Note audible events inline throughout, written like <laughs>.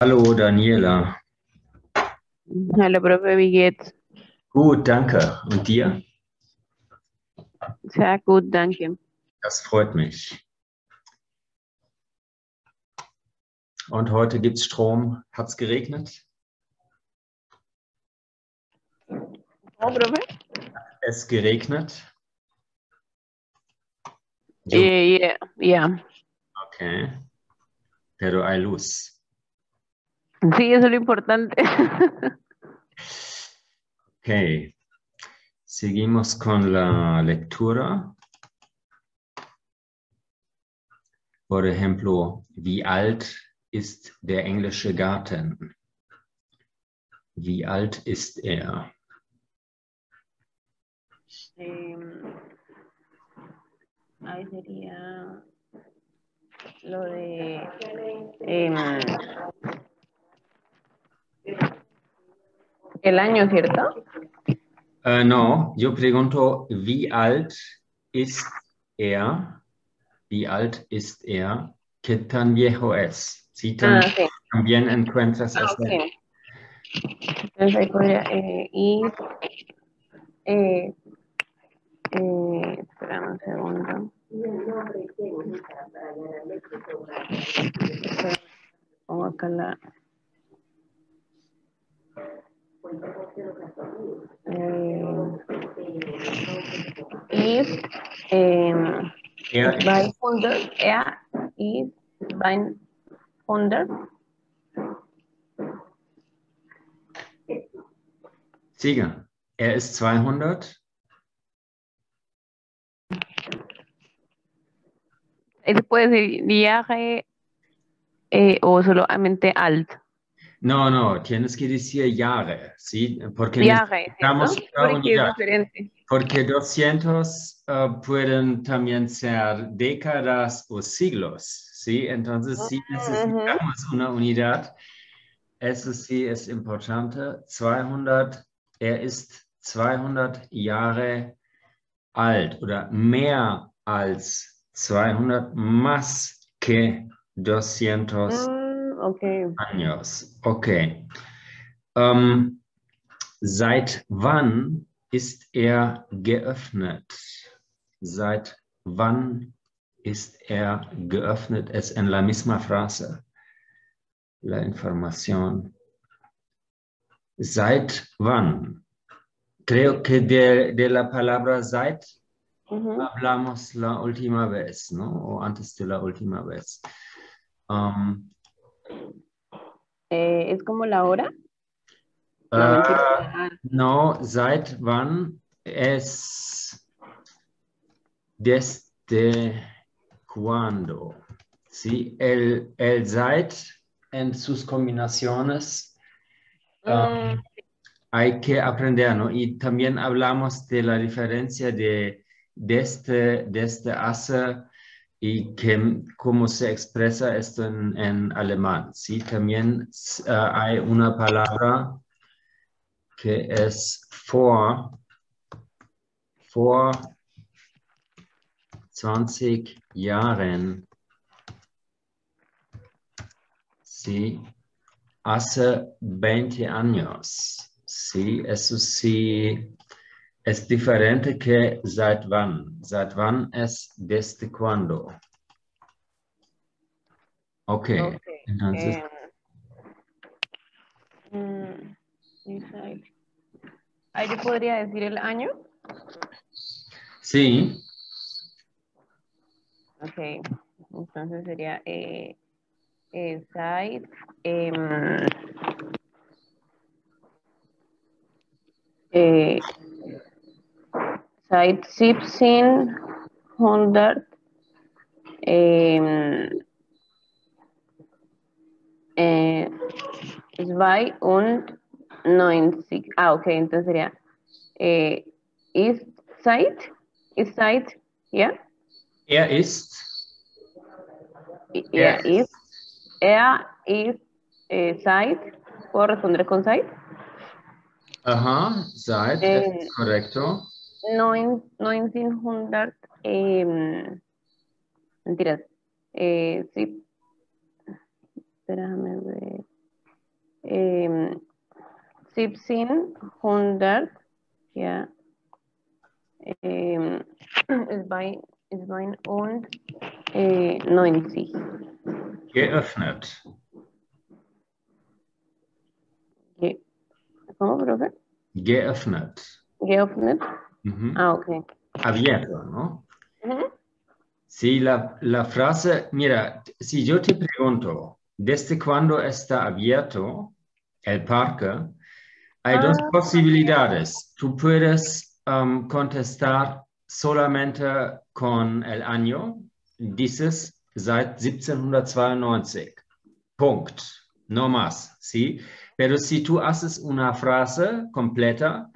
Hallo Daniela. Hallo, Profe, wie geht's? Gut, danke. Und dir? Sehr gut, danke. Das freut mich. Und heute gibt es Strom. Hat es geregnet? Oh, Profe? Es geregnet? Eh, yeah, yeah. Okay. Pero hay luz. Sí, eso es lo importante. <laughs> Ok. Seguimos con la lectura. Por ejemplo, wie alt ist der englische Garten? Wie alt ist er? Em, ahí sería lo de em, el año, ¿cierto? Äh, no, yo pregunto, wie alt ist er? Wie alt ist er? ¿Qué tan viejo es? Si Ah, también encuentras Ah, ese- ok. Entonces ahí podría eh. Eh, eh, espera un segundo. Pongo acá la. Eh, ist, ähm, Er, 200, er ist 200, siga. Er ist 200. ¿se puede Jahre eh, o solamente alt? No, no, tienes que decir Jahre, ¿sí? Porque Jahre, necesitamos ¿cierto? una Porque diferente. Porque 200 eh, pueden también ser décadas o siglos, ¿sí? Entonces, sí Ah, necesitamos una unidad. Eso sí es importante. 200, er ist 200 Jahre alt oder mehr als 200, más que 200 Mm, ok. años. Okay. Ähm, seit wann ist er geöffnet? Seit wann ist er geöffnet? Es en la misma frase. La información. Seit wann? Creo que de, de la palabra seit Ujú. hablamos la última vez, ¿no? O antes de la última vez. Um, Eh, ¿Es como la hora? No, ah, No, seit wann es desde cuándo. Sí, el, el seit en sus combinaciones ah, mm, hay que aprender, ¿no? Y también hablamos de la diferencia de desde, desde hace y que, cómo se expresa esto en, en alemán. Sí, también ah, hay una palabra que es vor, vor 20 Jahren. Sí, hace 20 años. Sí, eso sí es diferente que seit wann. Seit wann es desde cuándo. Ok, ok. entonces, Eh, mm. Ahí yo podría decir el año. sí, Ok. Entonces sería eh, eh, em, eh, site 1600 em, eh, zwei und 90. Ah, ok, entonces sería eh, East Side, East Side, ¿ya? er ist, Er East, er ist eh, Side, ¿puedo responder con Side? aha, seit, Eh, correcto. Neun- 1900, em, mentiras, eh, sí, espérame ver, ähm, 1700, ja, ähm, ist bei, ist bei und äh, 90. Geöffnet. Ge ¿Cómo, profe? Geöffnet. Geöffnet. Ujú. Ah, ok. Abierto, ¿no? Ujú. Sí, la, la frase, mira, si yo te pregunto, ¿desde cuándo está abierto el parque? Hay dos Ah. posibilidades. Tú puedes um, contestar solamente con el año, dices seit 1792. Punkt. No más, ¿sí? Pero si tú haces una frase completa,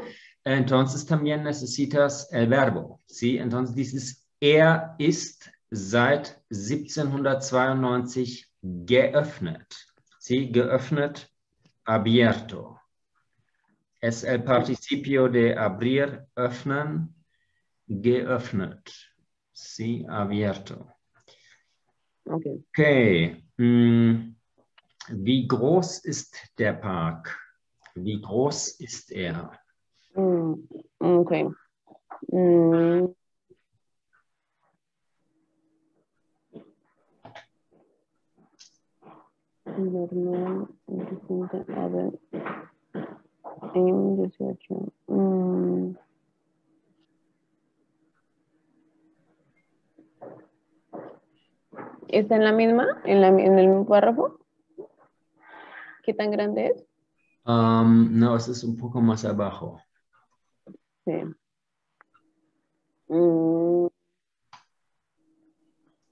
entonces también necesitas el verbo, ¿sí? Entonces dices, er ist seit 1792 geöffnet, ¿sí? Geöffnet, abierto. Es el participio de abrir, öffnen, geöffnet, ¿sí? Abierto. Ok. Okay. mm, Wie groß ist der Park? Wie groß ist er? Mm, ok. Mm. Normal, distinta, a ver. En 18. Mm. ¿Está en la misma? ¿En, la, ¿En el mismo párrafo? ¿Qué tan grande es? Ähm, no, es ist un poco más abajo. Sí. Mm.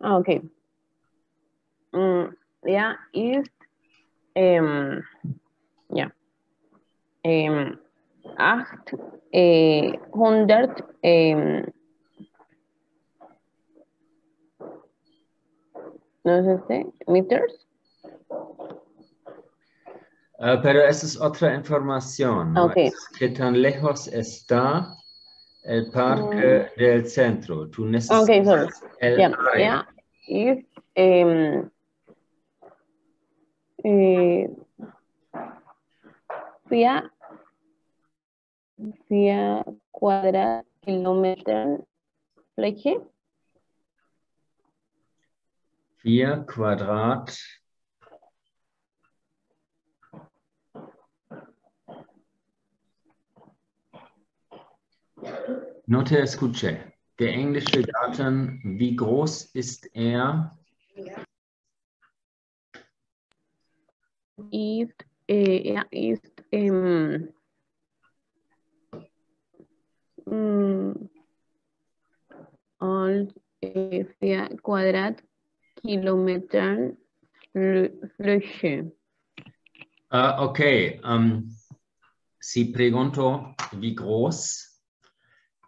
Ah, ok. Mm, yeah, Is um, yeah. Um, acht, eh, hundert, eh, no sé, meters. Äh, pero esa es otra información. ¿no? Ok. Es ¿Qué tan lejos está el parque del centro? Tú necesitas Ok, sorry. el Ja, área. ja, ist ähm, äh, vier, vier Quadratkilometer Fläche. Vier Quadrat. No te escuché. Der englische Garten, wie groß ist er? Ist, äh, ja, ist ähm, mm, als äh, vier Quadratkilometer Flö- Fläche. Ah, okay. ähm, si pregunto wie groß,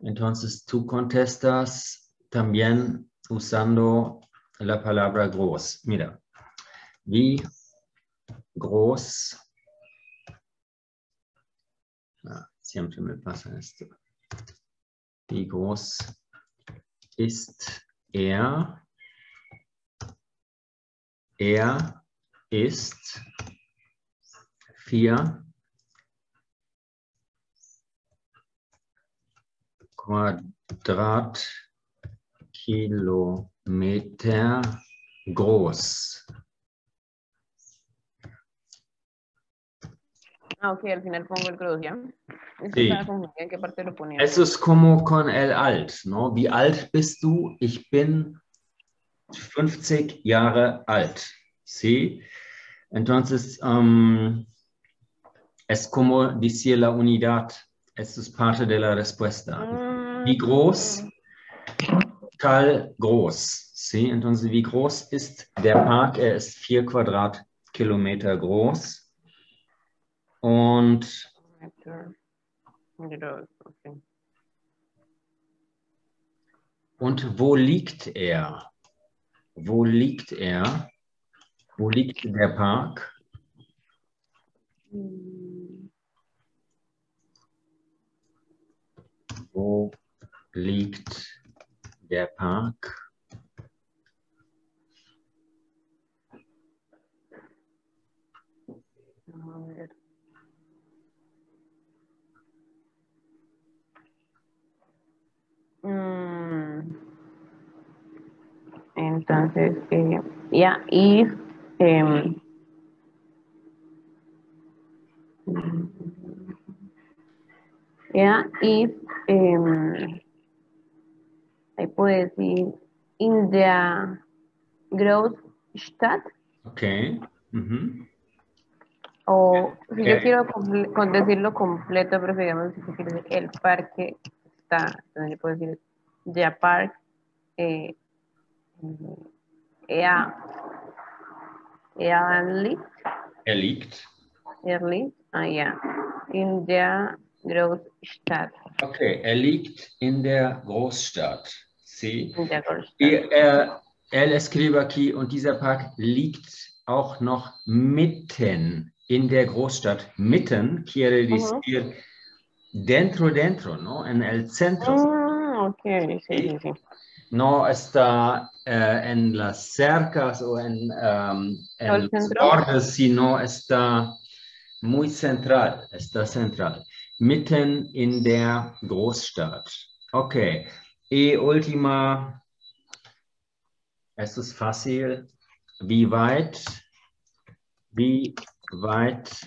entonces tú contestas también usando la palabra groß. Mira, wie groß. Ah, siempre me pasa esto. Wie groß ist er? Er ist vier Quadratkilometer groß. Ah, ok, al final pongo el cruz, ¿ya? Es Sí. que estaba confundida en qué parte lo ponía. Es ist como con el alt, ¿no? Wie alt bist du? Ich bin 50 Jahre alt. ¿Sí? Entonces, ähm, es como decir la unidad. Es ist parte de la respuesta. Mm, Wie groß? Tal groß. ¿Sí? Entonces, wie groß ist der Park? Er ist vier Quadratkilometer groß. Und. Und wo liegt er? Wo liegt er? Wo liegt der Park? Wo liegt der Park? Mm. Entonces, eh, yeah, if um, yeah, if um, ahí puedo decir in der Großstadt. Mhm. o si yo Eh. quiero con decirlo completo, preferimos si quiero decir el parque está, entonces yo puedo decir der Park eh, er, er liegt, Er liegt. er liegt, ah ja, in der Großstadt, Okay, er liegt in der Großstadt. Eh, él escribe aquí, und dieser Park liegt auch noch mitten in der Großstadt. Mitten quiere decir dentro, dentro, ¿no? En el centro. Mm, ok, sí, sí. No está eh, en las cercas o en, um, en ¿El los bordes, sino está muy central, está central. Mitten in der Großstadt. Okay. Última, esto es fácil. Wie weit, wie weit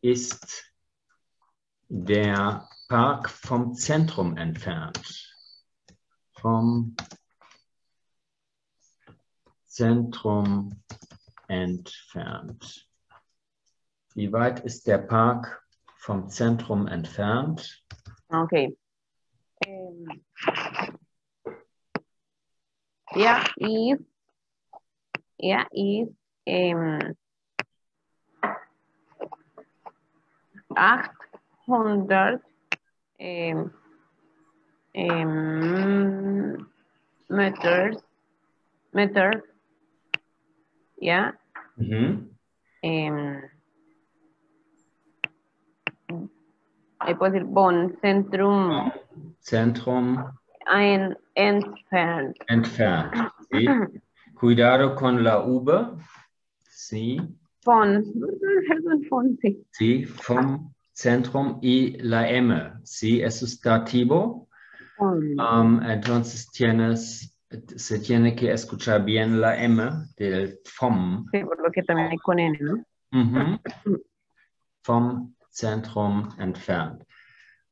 ist der Park vom Zentrum entfernt? Vom Zentrum entfernt. Wie weit ist der Park vom Zentrum entfernt? Ok. Em, ja, ist, ja, ist, ähm, 800 ähm, ähm, Meters, Meter, ja, Mhm. em, ahí puedo decir Bonn, Zentrum, Zentrum ein entfernt. entfernt. Sí. Cuidado con la V. Sí, Von, von, sí. sí, vom Zentrum y la M. Sí, es dativo. Von. Um, entonces tienes, se tiene que escuchar bien la M del vom. Sí, por lo que también hay con N, ¿no? Mhm. Vom Zentrum entfernt.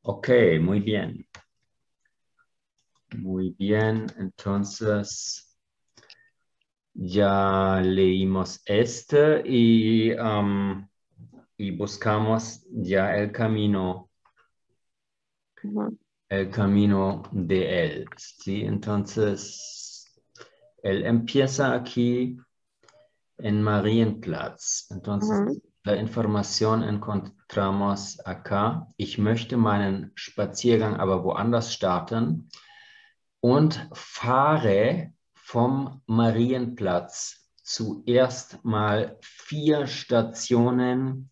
Okay, muy bien. Muy bien, entonces ya leímos este y, um, y buscamos ya el camino, el camino de él. ¿sí? Entonces, él empieza aquí en Marienplatz. Entonces, la información encontramos acá. Ich möchte meinen Spaziergang aber woanders starten und fahre vom Marienplatz zuerst mal vier Stationen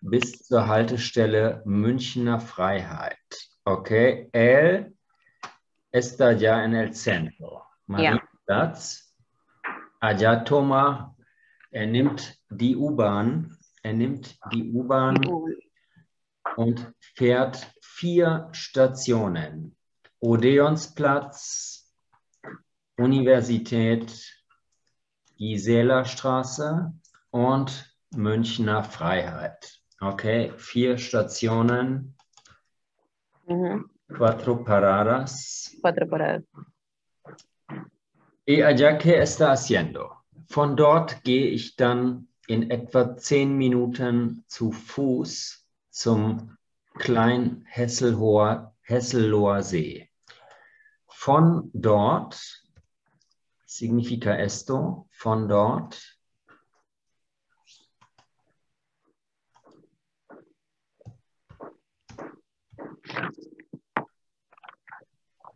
bis zur Haltestelle Münchner Freiheit. Okay, él está ya en el centro. Ja. Marienplatz. Allá toma, er nimmt die U-Bahn, er nimmt die U-Bahn und fährt vier Stationen. Odeonsplatz, Universität, Gisela Straße und Münchner Freiheit. Okay, vier Stationen, Ujú. cuatro paradas. Cuatro paradas. Y allá, ¿qué está haciendo? Von dort gehe ich dann in etwa zehn Minuten zu Fuß zum Klein Hesselhoher, Hesseloher See. Von dort, significa esto, von dort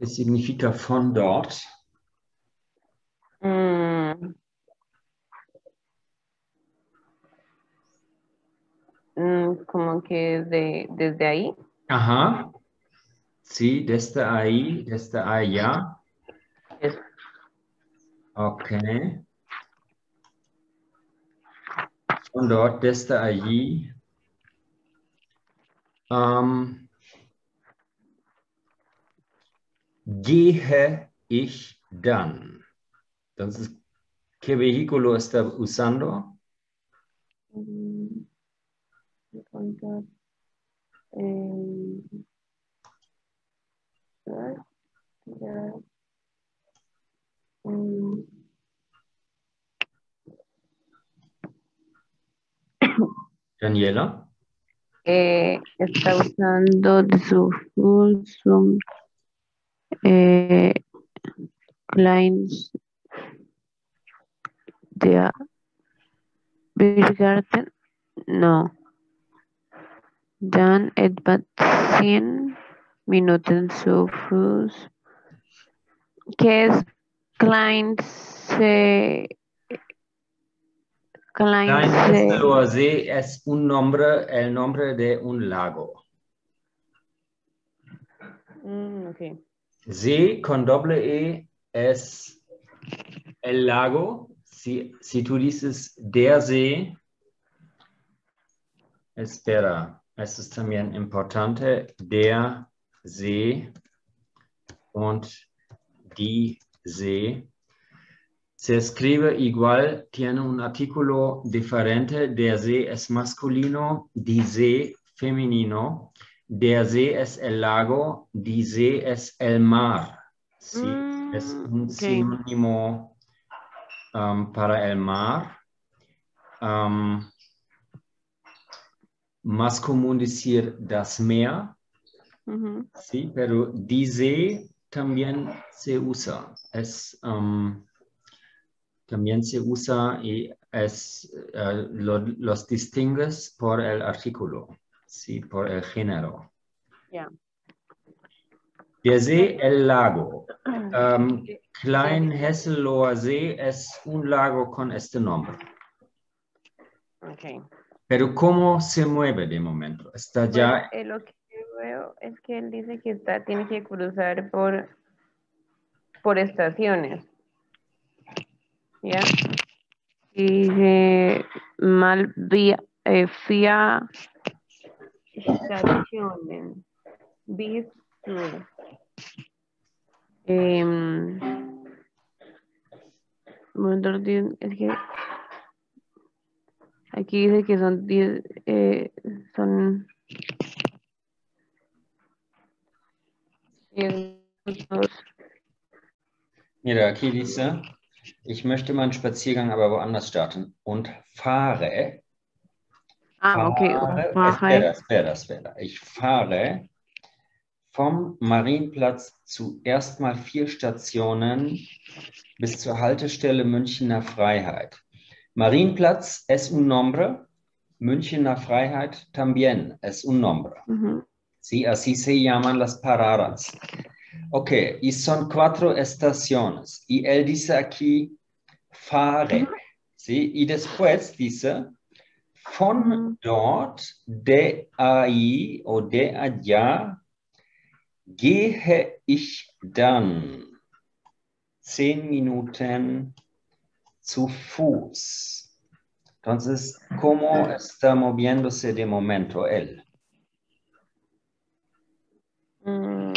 ¿Qué significa von dort? Mm. Mm, como que de, desde ahí. Ajá. Sí, desde ahí, desde allá. Es- Ok. Von dort, desde allí. Ähm, gehe ich dann. Entonces, ¿qué vehículo está usando? Mm, ya, ya, mm, <coughs> Daniela? eh, está usando de su Fulsum eh, Kleins de Birgarten. No. Dan etwa 10 Minuten zu Fuß. ¿Qué es Kleins? Kleins. Klein Hesseloher See es un nombre, el nombre de un lago. mm, ok. See con doble E es el lago. Si, si tú dices der See, espera, es ist también importante, der See und die See. Se escribe igual, tiene un artículo diferente. Der See es masculino, die See femenino. Der See es el lago, die See es el mar. Sí, Mm, es un ok. sinónimo um, para el mar. Um, más común decir das Meer. Ujú. Sí, pero dice también se usa. Es, um, también se usa y es, eh, lo- los distingues por el artículo, sí, por el género. Ya. Der See, el lago. <clears throat> Um, Klein Hesseloher See es un lago con este nombre. Ok. Pero ¿cómo se mueve de momento? Está ya Pues, eh, lo que veo es que él dice que está, tiene que cruzar por, por estaciones. ¿Ya? Dice mal vía, eh, vía estaciones. Di- es que aquí dice que son 10, eh, son Mira, aquí dice, ich möchte meinen Spaziergang aber woanders starten und fahre. Ah, ok. fahre espera, espera, espera. Ich fahre vom Marienplatz zu erstmal vier Stationen bis zur Haltestelle Münchener Freiheit. Marienplatz es un nombre, Münchener Freiheit también es un nombre. Ujú. Sí, así se llaman las paradas. Ok, y son cuatro estaciones. Y él dice aquí, fahre. ¿sí? Y después dice, von dort, de ahí o de allá, gehe ich dann zehn Minuten zu Fuß. Entonces, ¿cómo está moviéndose de momento él? Mm.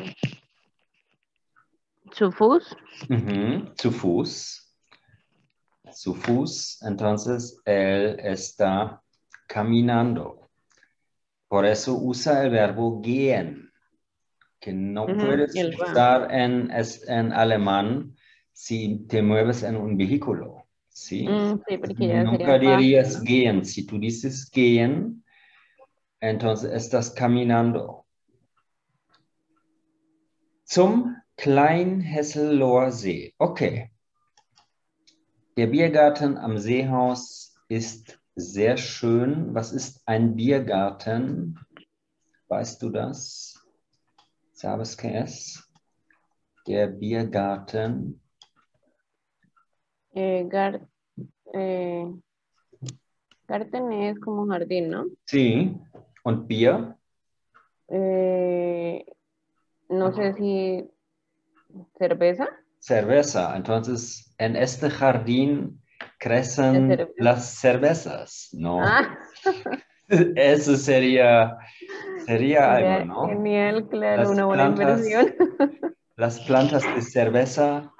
Zu Fuß. Zu Fuß. Entonces él está caminando. Por eso usa el verbo gehen, que no puedes el usar en, es- en alemán si te mueves en un vehículo. ¿sí? Mm, sí, Nunca dirías fácil. gehen. Si tú dices gehen, entonces estás caminando. Zum Kleinhesseloher See. Okay. Der Biergarten am Seehaus ist sehr schön. Was ist ein Biergarten? Weißt du das? ¿Sabes es? Der Biergarten. Eh, gar, eh, Garten es como jardín, ¿no? Sí. Und Bier? Eh, no sé si cerveza. Cerveza. Entonces, en este jardín crecen cerveza. las cervezas, ¿no? Ah, <laughs> Eso sería, sería algo, ¿no? genial, claro, Las una buena plantas- inversión. <laughs> Las plantas de cerveza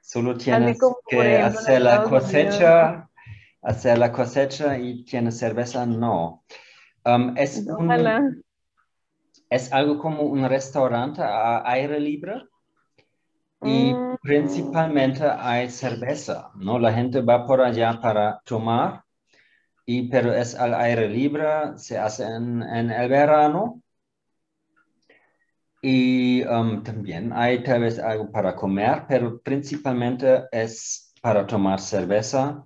solo tienes como, que ejemplo, hacer la Estados Unidos. cosecha, hacer la cosecha y tienes cerveza, no. Um, es, un- Ojalá. Es algo como un restaurante a aire libre y Mm. principalmente hay cerveza, ¿no? La gente va por allá para tomar, y, pero es al aire libre, se hace en, en el verano. Y um, también hay tal vez algo para comer, pero principalmente es para tomar cerveza.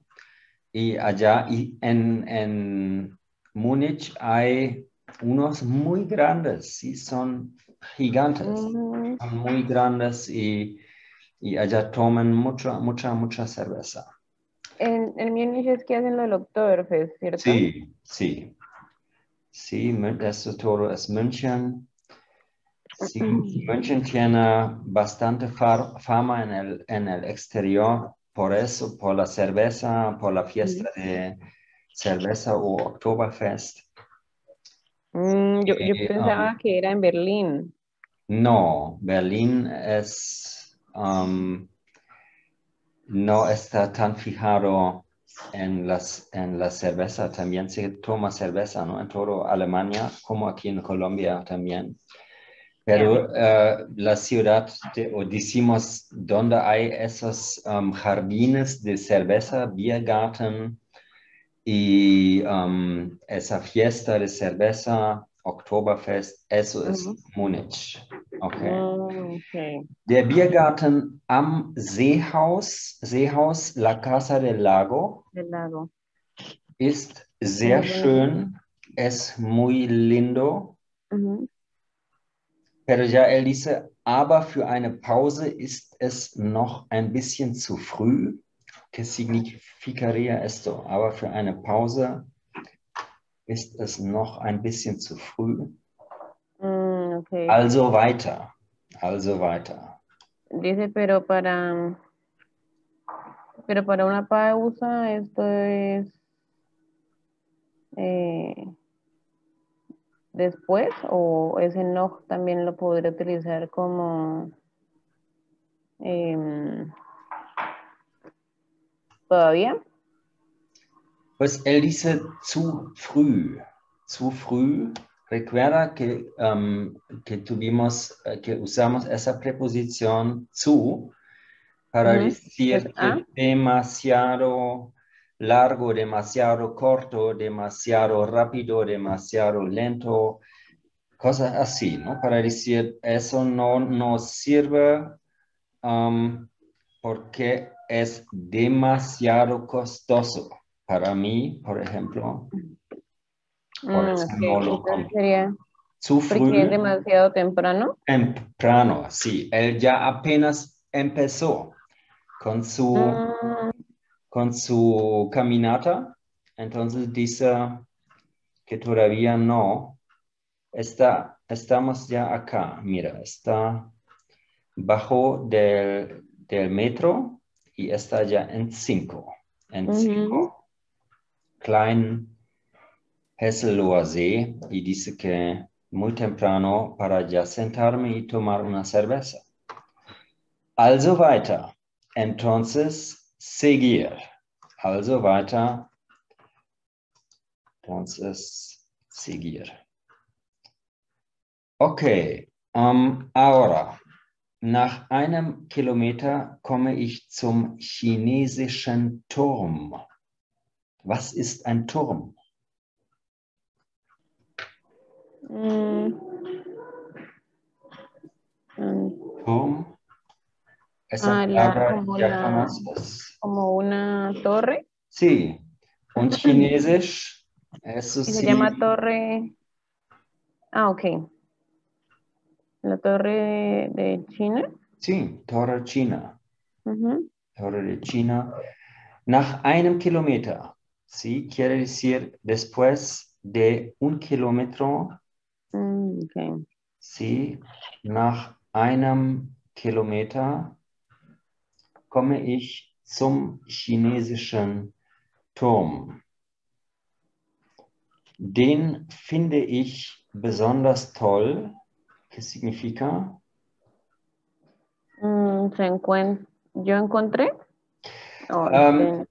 Y allá y en, en Múnich hay unos muy grandes, sí, son gigantes, Mm, son muy grandes y, y allá toman mucha, mucha, mucha cerveza. En, en Múnich es que hacen lo del Oktoberfest, ¿cierto? Sí, sí. Sí, eso todo es München. Sí, München tiene bastante fama en el, en el exterior, por eso, por la cerveza, por la fiesta de cerveza o Oktoberfest. Mm, yo, yo Eh, pensaba um, que era en Berlín. No, Berlín es, um, no está tan fijado en, las, en la cerveza. También se toma cerveza, ¿no? En toda Alemania, como aquí en Colombia también. Pero eh, la ciudad, de- o decimos, donde hay esos um, jardines de cerveza, Biergarten y um, esa fiesta de cerveza, Oktoberfest, eso es Ujú. Múnich. Okay. Mm, ok. Der Biergarten am Seehaus, Seehaus, la Casa del Lago, Del lago. ist sehr Ujú. schön, es muy lindo. Ujú. Pero ya él dice, aber für eine Pause ist es noch ein bisschen zu früh. ¿Qué significaría esto? Aber für eine Pause ist es noch ein bisschen zu früh. Mm, ok. Also weiter, also weiter. Dice, pero para, pero para una pausa esto es eh, después o ese no también lo podría utilizar como em, todavía. Pues él dice zu früh, zu früh. Recuerda que, um, que tuvimos, eh, que usamos esa preposición zu para decir es a. que demasiado largo, demasiado corto, demasiado rápido, demasiado lento, cosas así, ¿no? Para decir eso no nos sirve um, porque es demasiado costoso. Para mí, por ejemplo, por Mm, eso no lo sería porque es demasiado temprano. temprano, sí. Él ya apenas empezó con su, Mm, con su caminata, entonces dice que todavía no. Está, estamos ya acá, mira, está bajo del, del metro y está ya en 5. En Ujú. 5. Klein Hesseloher See y dice que muy temprano para ya sentarme y tomar una cerveza. Also weiter. Entonces, seguir. Also weiter. Entonces, seguir. Okay, ähm, ahora, nach einem Kilometer komme ich zum chinesischen Turm. Was ist ein Turm? mm, mm, Turm. Esa Ah, la- palabra como ya conoces. como una torre Sí. Und <laughs> Chinesisch, eso y se llama torre. Ah, ok. La torre de China. Sí, Torre China. Ujú. Torre de China. Nach einem Kilometer. Sí, quiere decir después de un kilómetro. Mm, ok. Sí, nach einem Kilometer komme ich zum chinesischen Turm. Den finde ich besonders toll. ¿Qué significa? Mm, se encuentra. Yo encontré. Oh, Um,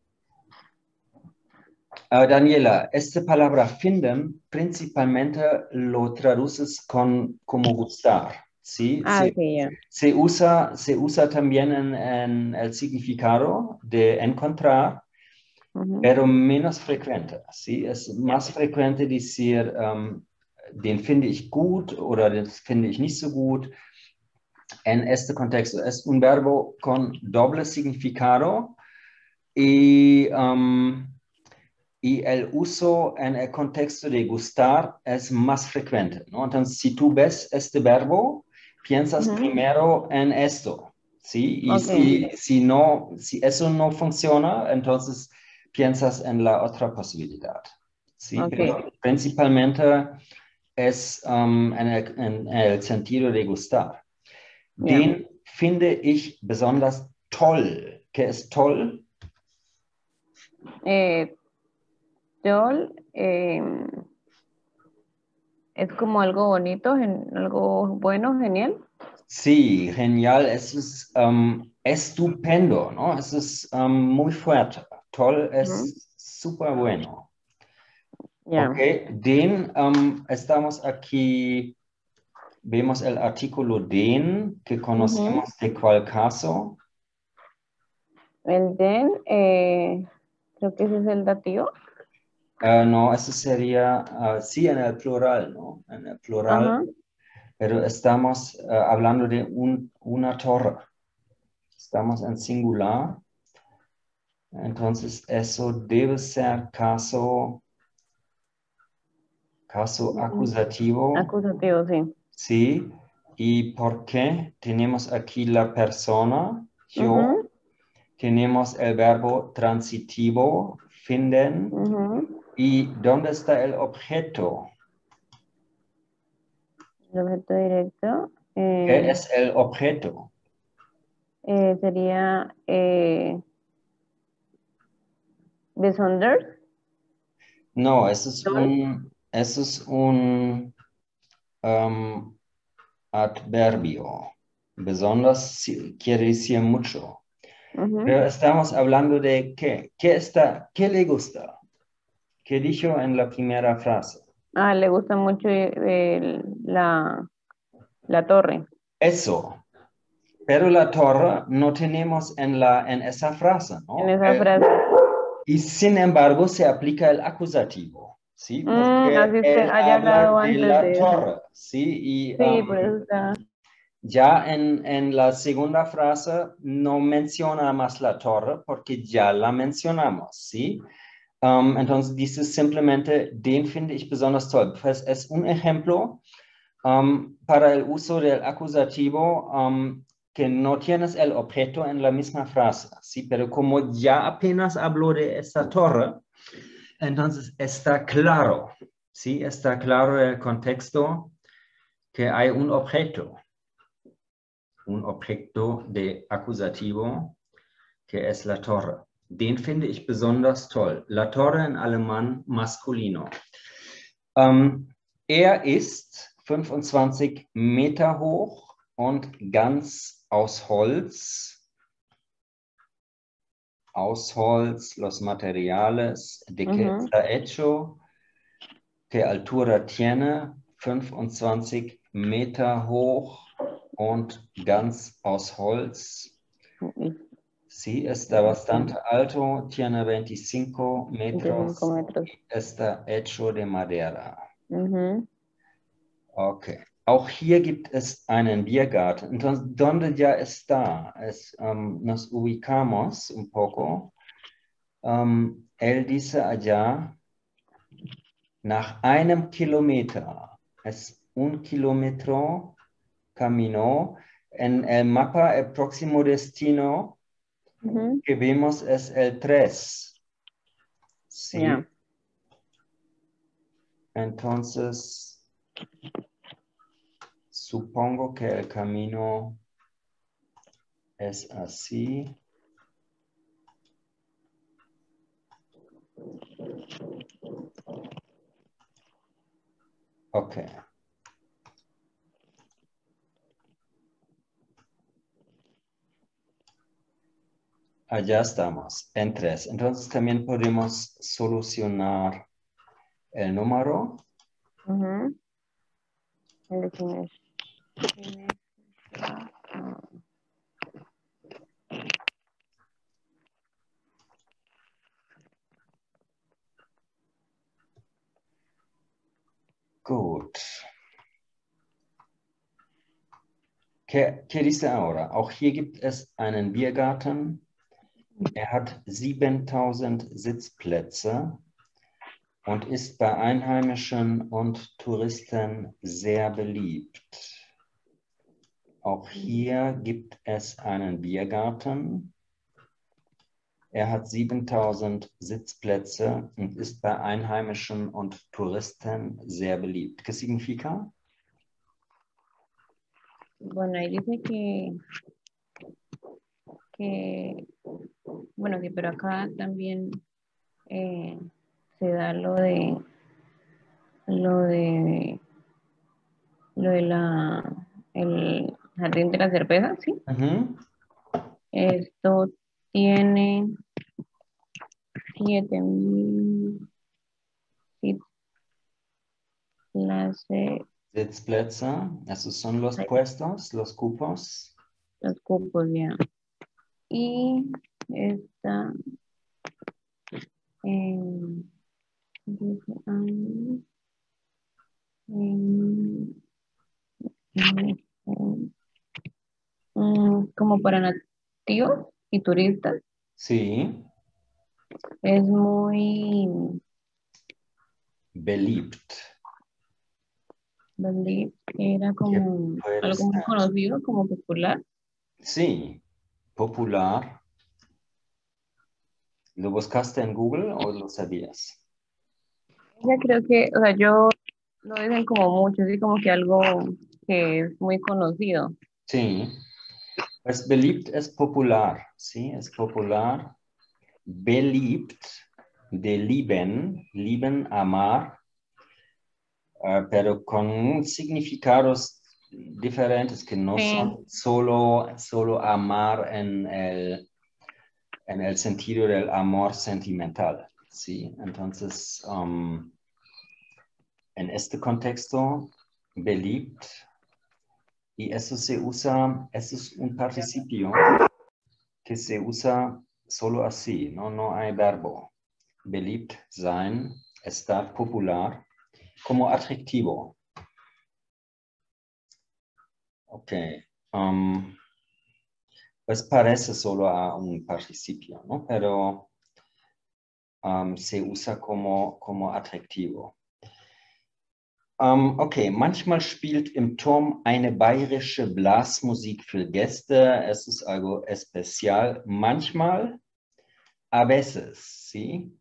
Daniela, esta palabra finden principalmente lo traduces con como gustar, ¿sí? ah, Se, se usa, se usa también en, en el significado de encontrar, pero menos frecuente, ¿sí? Es más frecuente decir, ähm, den finde ich gut oder den finde ich nicht so gut. En este contexto es un verbo con doble significado y, um, y el uso en el contexto de gustar es más frecuente, ¿no? Entonces, si tú ves este verbo, piensas primero en esto, ¿sí? Y si, si, no, si eso no funciona, entonces piensas en la otra posibilidad, ¿sí? Pero principalmente es en, el, en el sentido de gustar. Ja. Den finde ich besonders toll. ¿Qué es toll? Eh, Yol, eh, es como algo bonito, gen- algo bueno, genial. Sí, genial. Es ist ähm, estupendo, ¿no? Es ist ähm, muy fuerte. Toll es Ujú. super bueno. Ya. Ok, den ähm, estamos aquí, vemos el artículo den, que conocemos de cuál caso. El den, eh, creo que ese es el dativo. Eh, no, eso sería, ah, sí, en el plural, ¿no? En el plural. Pero estamos eh, hablando de un- una torre. Estamos en singular. Entonces, eso debe ser caso, caso acusativo. Acusativo, sí. Sí. ¿Y por qué? Tenemos aquí la persona, yo. Tenemos el verbo transitivo, finden. ¿Y dónde está el objeto? El objeto directo eh, ¿Qué es el objeto? eh, sería eh. No, eso es un, es un um, adverbio. Besonders si- quiere decir mucho. Pero estamos hablando de qué. ¿Qué está, qué le gusta? ¿Qué dijo en la primera frase? Ah, le gusta mucho el- la, la torre. Eso. Pero la torre no tenemos en, la, en esa frase, ¿no? En esa Eh, frase. Y sin embargo se aplica el acusativo, ¿sí? Mm, Porque así usted él habla de la de torre, ¿sí? Y Sí, um, por eso está. ya en, en la segunda frase no menciona más la torre porque ya la mencionamos, ¿sí? Um, entonces dice simplemente, den finde ich besonders toll. Pues es un ejemplo um, para el uso del acusativo que no tienes el objeto en la misma frase, ¿sí? Pero como ya apenas habló de esta torre, entonces está claro, ¿sí? Está claro el contexto que hay un objeto, un objeto de acusativo que es la torre. Den finde ich besonders toll. La torre en alemán masculino. Ähm, er ist 25 Meter hoch und ganz aus Holz. Aus Holz, los materiales, de qué Ujú. está hecho, qué altura tiene, 25 Meter hoch und ganz aus Holz. Sí, está bastante alto, tiene 25 metros, 25 metros. está hecho de madera. Ujú. Okay. Auch hier gibt es einen Biergarten. Entonces, ¿dónde ya está? Es, um, nos ubicamos un poco. Um, él dice allá, nach einem Kilometer. Es un kilómetro caminó. En el mapa, el próximo destino Ujú. que vemos es el 3. ¿Sí? Ya. Entonces, Supongo que el camino es así. Ok. Allá estamos, en tres. Entonces también podemos solucionar el número. Gut. ¿Qué, qué dice ahora? Auch hier gibt es einen Biergarten. Er hat 7000 Sitzplätze und ist bei Einheimischen und Touristen sehr beliebt. Auch hier gibt es einen Biergarten. Er hat 7000 Sitzplätze und ist bei Einheimischen und Touristen sehr beliebt. ¿Qué significa? Bueno, ahí dice que, que, bueno, que pero acá también eh, se da lo de, lo de, lo de la, el jardín de la cerveza, ¿sí? Mhm. Esto tiene 7000 sí, clase, Sitzplätze, esos son los puestos, los cupos. los cupos ya. Y esta ahí, en- en- en- como para nativos y turistas Sí, es muy beliebt. donde era como algo muy conocido como popular Sí, popular. ¿Lo buscaste en Google o lo sabías? Ya creo que, o sea, yo lo dicen como mucho, así como que algo que es muy conocido. Sí. Pues beliebt es popular, ¿sí? Es popular. Beliebt, de lieben, lieben, amar, eh, pero con significados diferentes que no Sí. son solo, solo amar en el, en el sentido del amor sentimental, ¿sí? Entonces, um, en este contexto, beliebt, y eso se usa, eso es un participio que se usa solo así, no, no hay verbo. Beliebt sein, estar popular, como adjetivo. Ok. um, pues parece solo a un participio, ¿no? Pero um, se usa como, como adjetivo. Um, okay, manchmal spielt im Turm eine bayerische Blasmusik für Gäste. Es ist algo especial. Manchmal, a veces, ¿sí?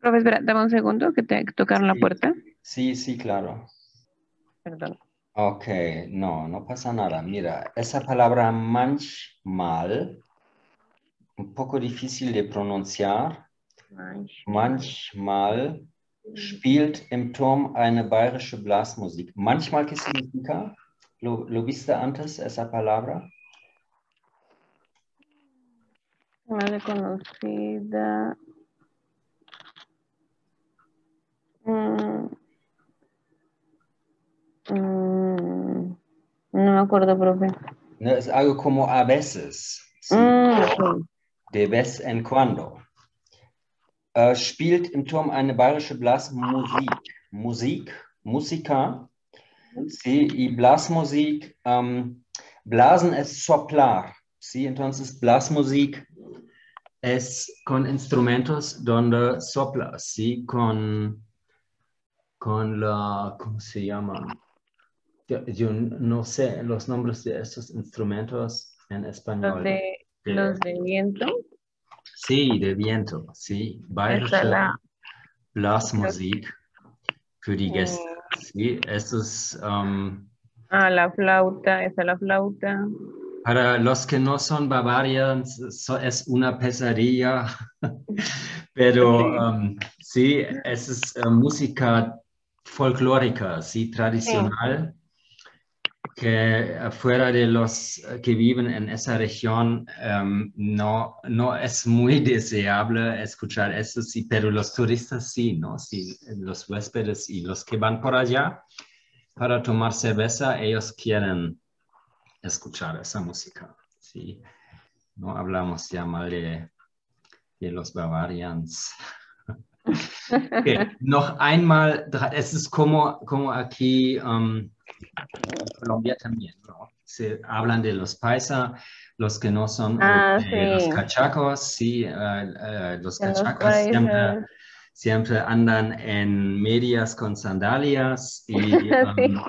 Profe, espera, dame un segundo que te tocaron la Sí. puerta. Sí, sí, claro. Perdón. Ok, no, no pasa nada. Mira, esa palabra manchmal, un poco difícil de pronunciar. Manchmal spielt im Turm eine bayerische Blasmusik. Manchmal, ¿qué significa? ¿Lo, lo viste antes esa palabra? Más reconocida. Mm. Mm. No me acuerdo, profe. No, es algo como a veces, ¿sí? Mm, de vez en cuando. Äh, spielt im Turm eine bayerische Blasmusik. Musik, Musiker. Y Blasmusik, ähm, Blasen es soplar. Sí, entonces Blasmusik es con instrumentos donde soplas, sí, con, con la, ¿cómo se llaman? Yo, yo no sé los nombres de estos instrumentos en español. Los de, De- los de viento. Sí, de viento, sí. Bayerische la, Blasmusik für die Gäste. Sí, eso es ähm, ah, la flauta, está la flauta. para los que no son Bavarians, es una pesadilla, <laughs> pero Sí. ähm, sí, es es äh, música folclórica, sí, tradicional, que fuera de los que viven en esa región em, no, no es muy <laughs> deseable escuchar eso, sí, pero los turistas sí, ¿no? Sí, los huéspedes y los que van por allá para tomar cerveza, ellos quieren escuchar esa música, sí. No hablamos ya mal de, de los Bavarians. Okay. Noch einmal, es ist como, como aquí um, Colombia también, ¿no? Se hablan de los paisa, los que no son Ah, de sí. los cachacos, sí, eh, eh, los En los cachacos siempre, siempre andan en medias con sandalias y, <laughs> um,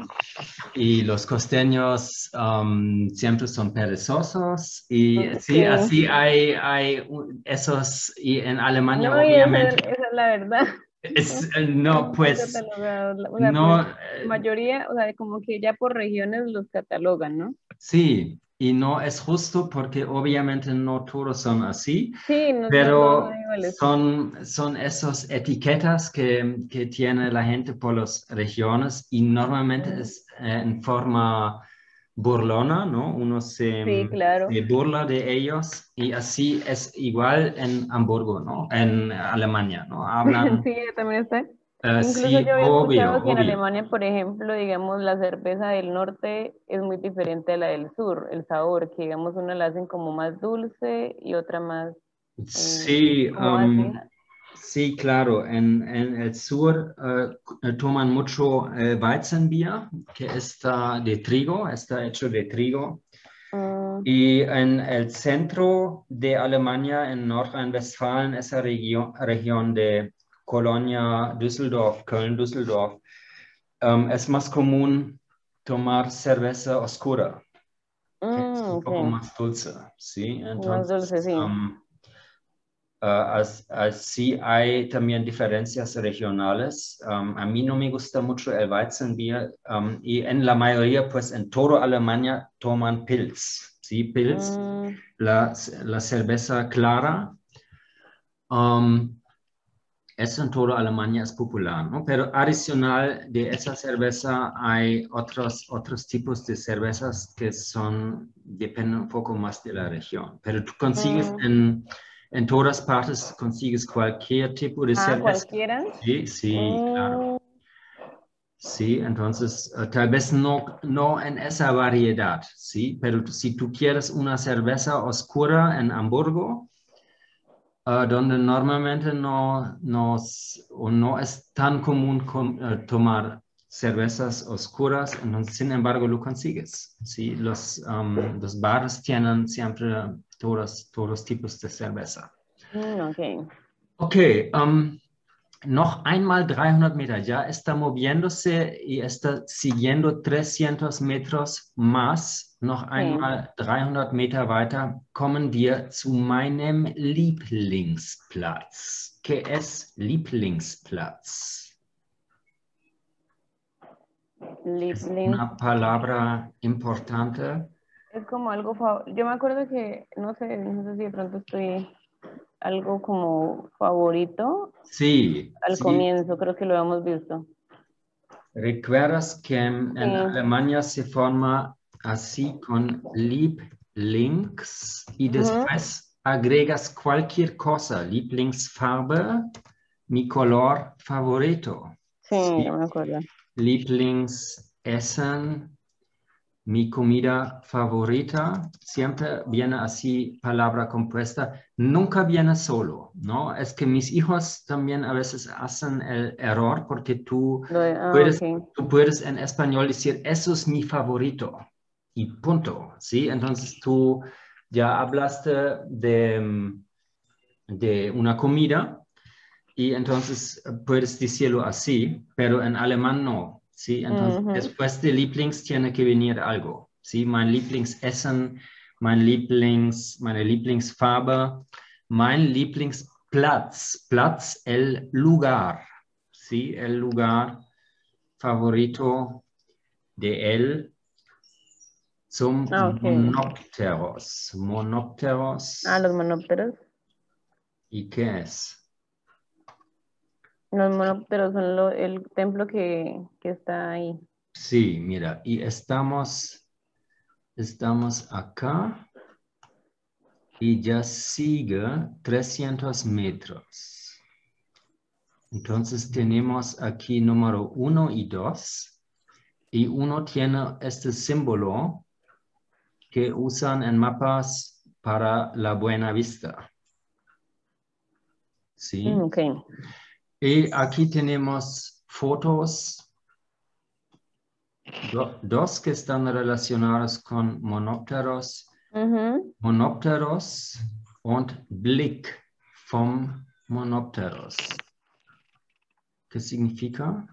y los costeños um, siempre son perezosos y sí, Sí. así hay, hay esos y en Alemania No, y esa, obviamente esa es la verdad. Es, eh, no pues catalogados, la- o sea, no pues, eh, la mayoría, o sea, como que ya por regiones los catalogan, ¿no? sí y no es justo porque obviamente no todos son así Sí, no pero son son, esas etiquetas que, que tiene la gente por las regiones y normalmente es eh, en forma burlona, ¿no? Uno se, Sí, claro. se burla de ellos y así es igual en Hamburgo, ¿no? En Alemania, ¿no? Hablan, <laughs> Sí, también está. eh, Incluso sí, yo había obvio, escuchado que en obvio. Alemania, por ejemplo, digamos, la cerveza del norte es muy diferente a la del sur, el sabor, que digamos, una la hacen como más dulce y otra más, Sí, como um. Sí, claro. En, en el sur eh, toman mucho eh, Weizenbier, que está de trigo, está hecho de trigo. Mm, Y en el centro de Alemania, en Nordrhein-Westfalen, esa región, región de Colonia, Düsseldorf, Köln, Düsseldorf, um, es más común tomar cerveza oscura, que es mm, un poco ok. más dulce, ¿sí? Más dulce, sí. um, uh, as- así hay también diferencias regionales. Um, a mí no me gusta mucho el Weizenbier um, y en la mayoría, pues en toda Alemania toman Pils, ¿sí? Pils, Mm, la, la cerveza clara. Um, eso en toda Alemania es popular, ¿no? Pero adicional de esa cerveza hay otros, otros tipos de cervezas que son, dependen un poco más de la región. Pero tú consigues Mm. en, en todas partes, consigues cualquier tipo de ah, cerveza. cualquiera. Sí, sí, claro. Mm, Sí, entonces eh, tal vez no, no en esa variedad, sí, pero si tú quieres una cerveza oscura en Hamburgo, eh, donde normalmente no, no, o no es tan común com- eh, tomar cervezas oscuras, entonces, sin embargo lo consigues, sí, los, um, los bares tienen siempre todos, todos tipos de cerveza. mm, ok. Ok, um, noch einmal 300 Meter. Ya está moviéndose y está siguiendo 300 Metros más. Noch einmal 300 Meter weiter kommen wir zu meinem Lieblingsplatz. ¿Qué es Lieblingsplatz? Es Liebling. una palabra importante. Es como algo, yo me acuerdo que, no sé, no sé si de pronto estoy algo como favorito Sí, al sí. comienzo, creo que lo hemos visto. ¿Recuerdas que en, en Sí. Alemania se forma así con Lieblings y después agregas cualquier cosa, Lieblingsfarbe, mi color favorito, Sí, Sí. me acuerdo. Lieblingsessen, mi comida favorita, siempre viene así palabra compuesta, nunca viene solo, ¿no? Es que mis hijos también a veces hacen el error porque tú ah, puedes, tú puedes en español decir, eso es mi favorito y punto, ¿sí? Entonces tú ya hablaste de, de una comida y entonces eh, puedes decirlo así, pero en alemán no, ¿sí? Entonces Ujú. después de Lieblings tiene que venir algo, ¿sí? Mein Lieblingsessen, mein Lieblings, meine Lieblingsfarbe, mein Lieblingsplatz, Platz, el lugar, ¿sí? El lugar favorito de él zum Ah, ok. Monopteros. Monopteros. Ah, los monópteros. ¿Y qué es? Los monópteros son lo- el templo que, que está ahí. Sí, mira, y estamos, estamos acá y ya sigue 300 metros. Entonces tenemos aquí número uno y dos y uno tiene este símbolo que usan en mapas para la buena vista. ¿Sí? Mm, Ok. Y aquí tenemos fotos, do- dos que están relacionadas con monópteros, Ujú. monópteros und Blick vom Monopteros. ¿Qué significa?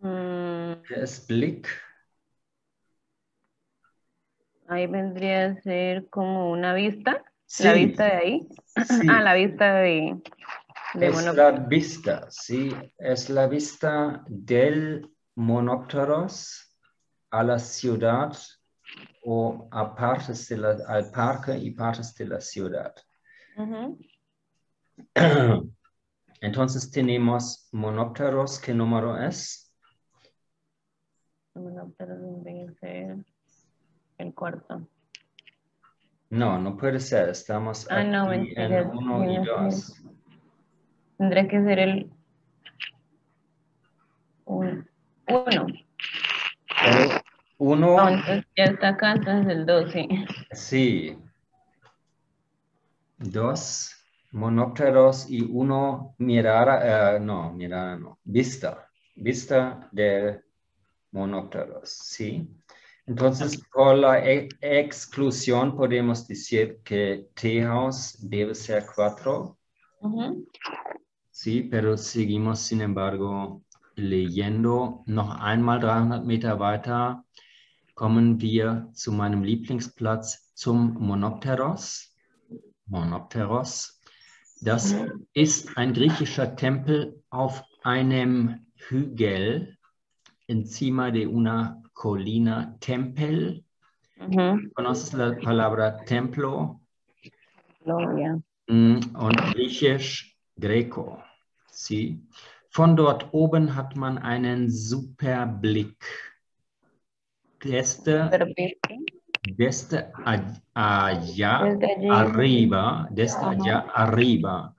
Mm, ¿Qué es Blick? ahí vendría a ser como una vista. Sí, La vista de ahí. sí. Ah, la vista de, de Es la vista, sí, es la vista del monópteros a la ciudad o a partes de la, al parque y partes de la ciudad. <clears throat> Entonces tenemos monópteros, ¿qué número es? Monóptero vendría a ser el cuarto. No, no puede ser, estamos Ah, no, aquí en 1 y 2. Tendría que ser el un- uno. Uno, No, entonces ya está acá, entonces el 12. sí. Dos monópteros y uno mirada, eh, no, mirada no, vista, vista de monópteros, sí. Entonces, por la e- exclusión podemos decir que T-house debe ser cuatro, Ujú. Sí, pero seguimos, sin embargo, leyendo noch einmal 300 Meter weiter kommen wir zu meinem Lieblingsplatz zum Monopteros. Monopteros. Das ist ein griechischer Tempel auf einem Hügel encima de una colina. Tempel. Ujú. ¿Conoces la palabra templo? No, ya. Mm, Und griechisch Greco. Sie. Von dort oben hat man einen super Blick. Desde, desde allá arriba, desde allá arriba,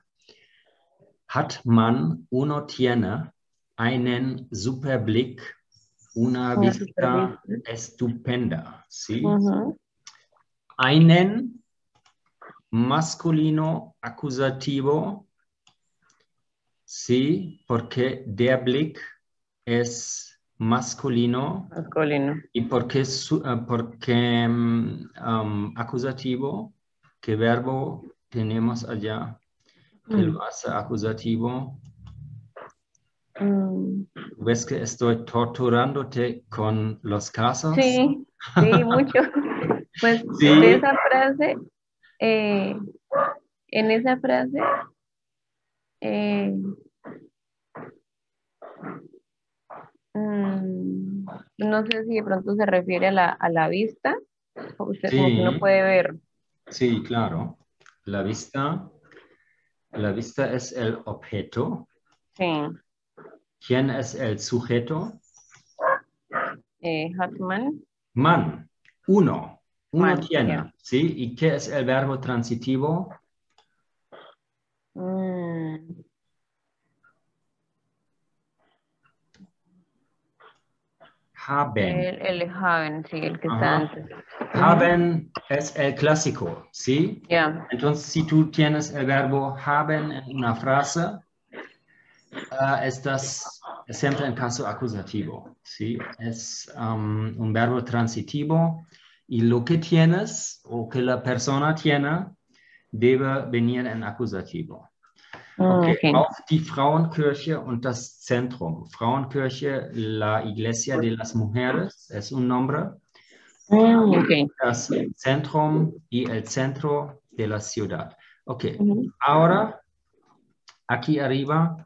hat man, uno tiene einen super Blick, una vista estupenda. ¿sí? Einen masculino acusativo. Sí, porque der Blick es masculino Masculino. y porque, su- eh, porque um, acusativo, ¿qué verbo tenemos allá que Mm. hace acusativo? Mm. ¿Ves que estoy torturándote con los casos? Sí, sí, <laughs> mucho. Pues Sí. de esa frase, eh, en esa frase, eh, mm, no sé si de pronto se refiere a la, a la vista, o usted como que no puede ver. Sí, claro. La vista, la vista es el objeto. Sí, ¿Quién es el sujeto? eh, Hartman, Man, uno. Uno Man, tiene. ¿sí? ¿Y qué es el verbo transitivo? Mm, Haben. el, el Haven, sí, el que está antes. Haben es el clásico, ¿sí? Ya, Entonces, si tú tienes el verbo haben en una frase, ah, estás siempre en caso acusativo, ¿sí? Es um, un verbo transitivo y lo que tienes o que la persona tiene debe venir en acusativo. Mm, Okay, ok. Auf die Frauenkirche und das Zentrum. Frauenkirche, la Iglesia de las Mujeres, es un nombre. Mm, ok. Das Zentrum y el centro de la ciudad. Ok, Ujú. ahora aquí arriba.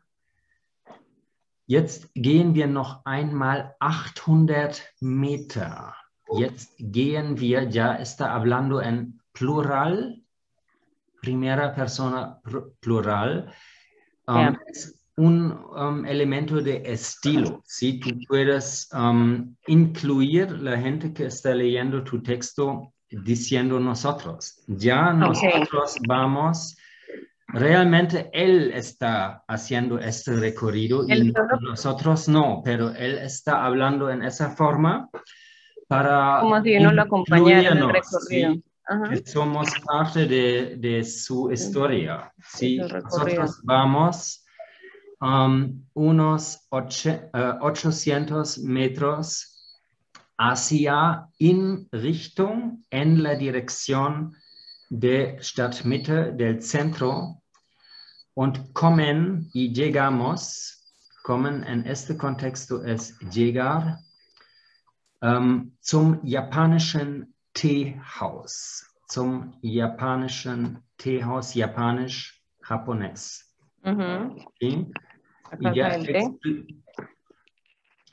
Jetzt gehen wir noch einmal 800 Meter. Jetzt gehen wir, ya está hablando en plural, primera persona plural. um, es un um, elemento de estilo. ¿sí? Tú puedes um, incluir la gente que está leyendo tu texto diciendo nosotros. Ya nosotros vamos, realmente él está haciendo este recorrido y nosotros no, pero él está hablando en esa forma para Como si uno lo acompañara en el recorrido. ¿sí? Que somos parte de, de su historia. Recorrido. nosotros vamos um, unos oche- eh, 800 metros hacia in Richtung, en la dirección de Stadtmitte, del centro, und kommen y llegamos, kommen en este contexto es llegar ähm, zum japanischen Teehaus. Zum japanischen Teehaus, japanisch, japonés. Té. expli-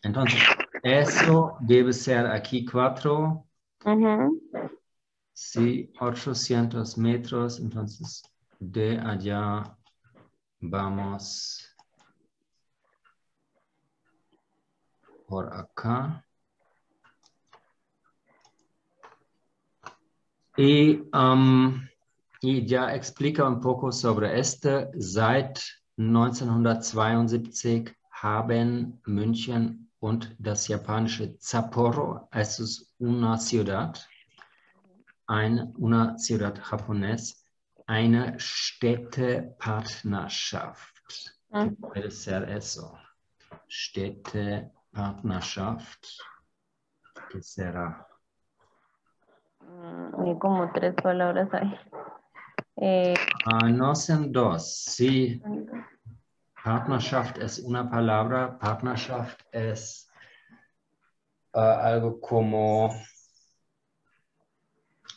Entonces, eso debe ser aquí cuatro, Ujú. sí, 800 metros. Entonces, de allá vamos por acá. Y, um, y ya explica un poco sobre este. Seit 1972 haben München und das japanische Sapporo, es ist una ciudad, ein, una ciudad japonés, eine Städtepartnerschaft. Mm. Puede ser eso. Städtepartnerschaft. ¿Qué será? Mm, Hay como tres palabras ahí. Eh, Ah, no son dos. Sí, Partnerschaft es una palabra. Partnerschaft es ah, algo como,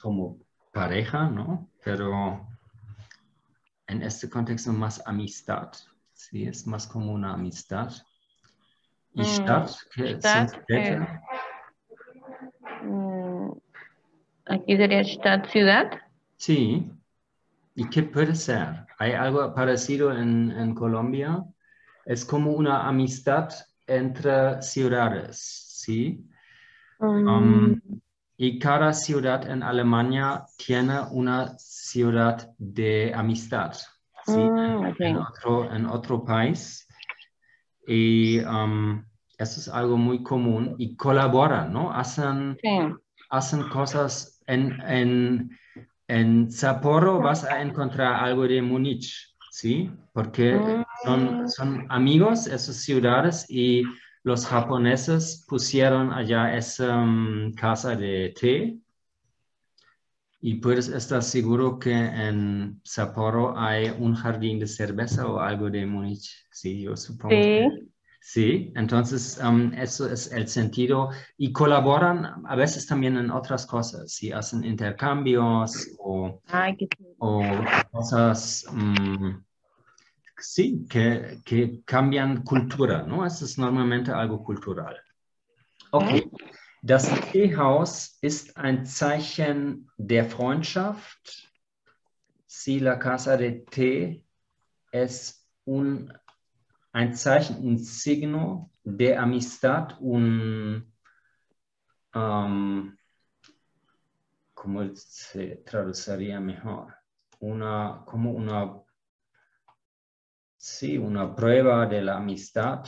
como pareja, ¿no? Pero en este contexto más amistad. Sí, es más como una amistad. Y Mm, Stadt, que Stadt, son Städte. eh, mm, aquí sería Ciudad. Sí. ¿Y qué puede ser? ¿Hay algo parecido en, en Colombia? Es como una amistad entre ciudades, ¿sí? Mm, Um, y cada ciudad en Alemania tiene una ciudad de amistad, ¿sí? mm. En otro, en otro país. Y um, eso es algo muy común y colaboran, ¿no? Hacen Sí. Hacen cosas en, en, en Sapporo vas a encontrar algo de Múnich, ¿sí? Porque Mm. son, son amigos esas ciudades y los japoneses pusieron allá esa mm, casa de té y puedes estar seguro que en Sapporo hay un jardín de cerveza o algo de Múnich, sí, yo supongo. Sí. Sí, entonces um, eso es el sentido y colaboran a veces también en otras cosas, si hacen intercambios o, Ay, qué o cosas, mm, sí, que, que cambian cultura, ¿no? Eso es normalmente algo cultural. Okay, das Teehaus ist ein Zeichen der Freundschaft. Si la casa de té es un ein Zeichen, un signo de amistad, un, um, ¿cómo se traduciría mejor? Una, como una, sí, una prueba de la amistad.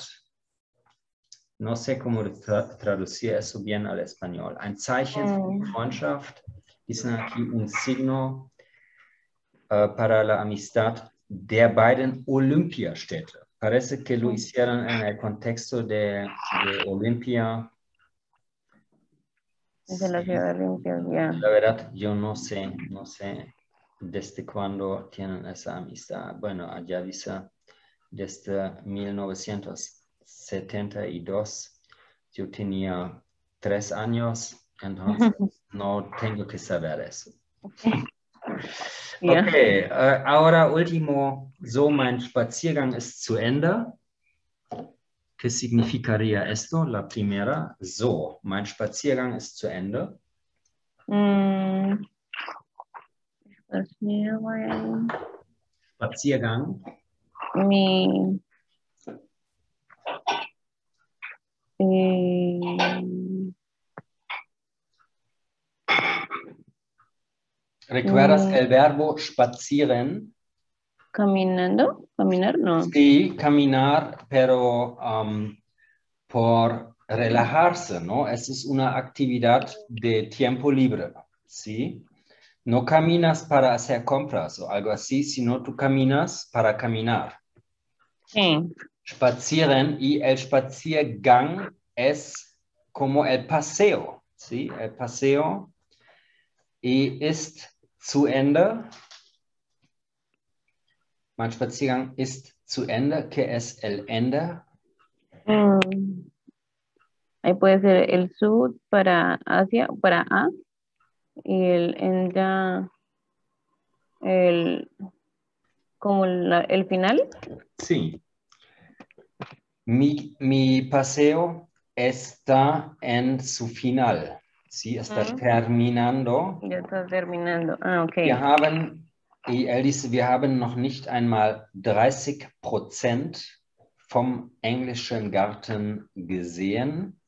No sé cómo tra- traducir eso bien al español. Ein Zeichen de Freundschaft ist aquí un signo äh, para la amistad der beiden Olympiastädte. Parece que lo hicieron en el contexto de, de Olimpia. De la ciudad de Olimpia, ya. La verdad, yo no sé, no sé desde cuándo tienen esa amistad. Bueno, allá dice desde 1972. Yo tenía tres años, entonces <laughs> no tengo que saber eso. Ya. Okay, äh, ahora último, so mein Spaziergang ist zu Ende. ¿Qué significaría esto? La primera, so, mein Spaziergang ist zu Ende. Mm. Bueno. Spaziergang, mi eh, ¿Recuerdas Mm. el verbo spazieren? caminando, caminar, no. Sí, caminar, pero um, por relajarse, ¿no? Es es una actividad de tiempo libre, ¿sí? No caminas para hacer compras o algo así, sino tú caminas para caminar. Sí. Spazieren y el Spaziergang es como el paseo, ¿sí? El paseo y ist zu Ende. Mein Spaziergang ist zu Ende. ¿Qué es el Ende? Mm. Ahí puede ser el sur para Asia, para A, y el enda, el, como la- el final. Sí. Mi, mi paseo está en su final. Sí, está Ujú. terminando. Ya está terminando. Ah, ok. Wir haben, dice, wir haben noch nicht einmal 30 Prozent vom englischen Garten gesehen.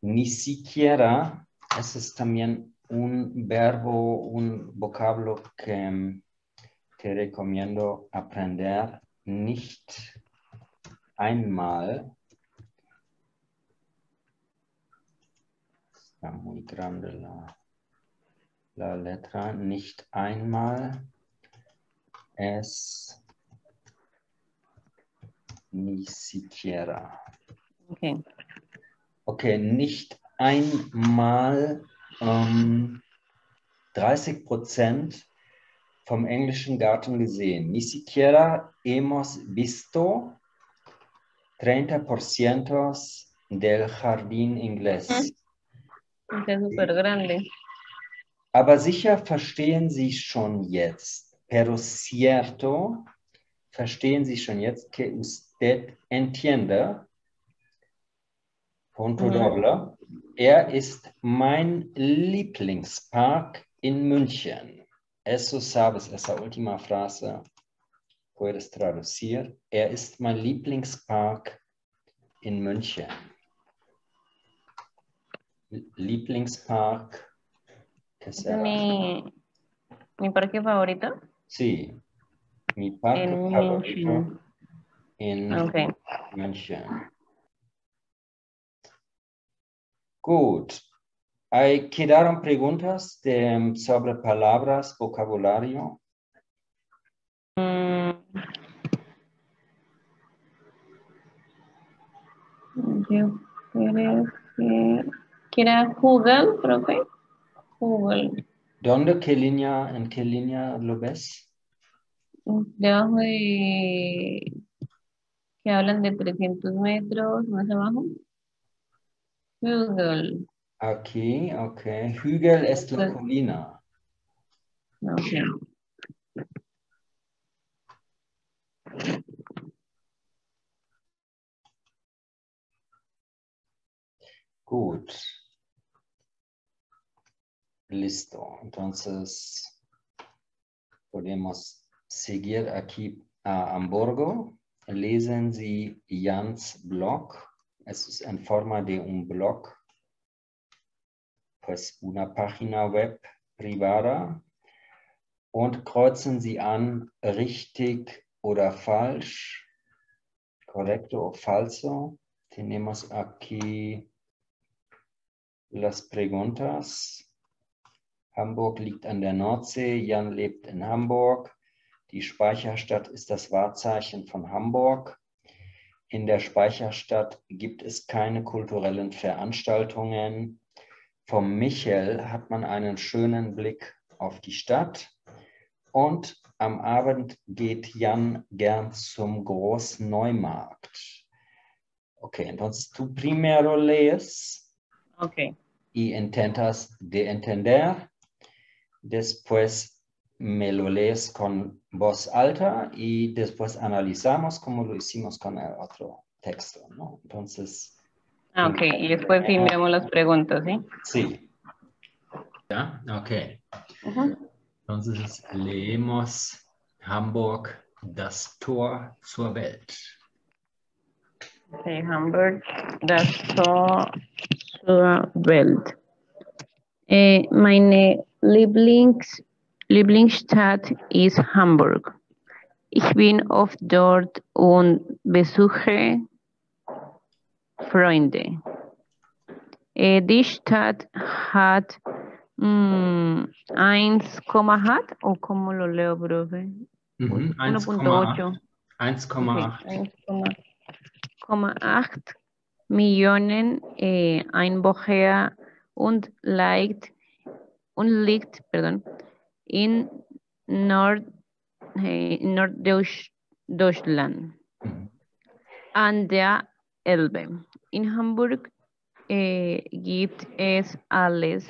Ni siquiera, es también un verbo, un vocablo que te recomiendo aprender. Nicht einmal. Muy grande la, la letra. Nicht einmal. Es ni siquiera. Ok. Okay, nicht einmal ähm, 30 Prozent vom englischen Garten gesehen. Ni siquiera hemos visto 30% del jardín inglés. Está súper grande. Aber sicher verstehen Sie schon jetzt, pero cierto, verstehen Sie schon jetzt que usted entiende, punto Mhm. doble, er ist mein Lieblingspark in München. Eso sabes, esa última frase puedes traducir. Er ist mein Lieblingspark in München. Lieblingspark, mi, mi parque favorito. Sí, mi parque En favorito München. en Ok. München. Gut. Hay, ¿Quedaron preguntas de, sobre palabras, vocabulario? Mm. Yo creo que, que era Google, profe. Google. ¿Dónde, qué línea, en qué línea lo ves? Debajo de que hablan de 300 metros más abajo. Google. Aquí, ok. Hügel es la Sí. colina. Ok. Gut. Listo. Entonces, podemos seguir aquí a Hamburgo. Lesen Sie Jans Blog. Es es en forma de un blog. Pues una página web privada. Und kreuzen Sie an, richtig oder falsch. Correcto o falso. Tenemos aquí las preguntas. Hamburg liegt an der Nordsee. Jan lebt in Hamburg. Die Speicherstadt ist das Wahrzeichen von Hamburg. In der Speicherstadt gibt es keine kulturellen Veranstaltungen. Vom Michel hat man einen schönen Blick auf die Stadt. Und am Abend geht Jan gern zum Großneumarkt. Ok, entonces tú primero lees Ok. y intentas de entender. Después me lo lees con voz alta y después analizamos como lo hicimos con el otro texto, ¿no? Entonces, Ah, ok. Y después sí miramos las preguntas, ¿sí? sí. ¿Ya? Ok. Ujú. Entonces leemos Hamburg das Tor zur Welt. Okay, Hamburg, das Tor zur Welt. Äh, meine Lieblings, Lieblingsstadt ist Hamburg. Ich bin oft dort und besuche Freunde. Äh, die Stadt hat mm, 1, hat o como lo leo, profe? Mhm, 1.8. 1,8. Okay, 1,8 Millionen äh, Einwohner und liegt, und liegt pardon, in Nord, äh, Norddeutschland an der Elbe. In Hamburg äh, gibt es alles.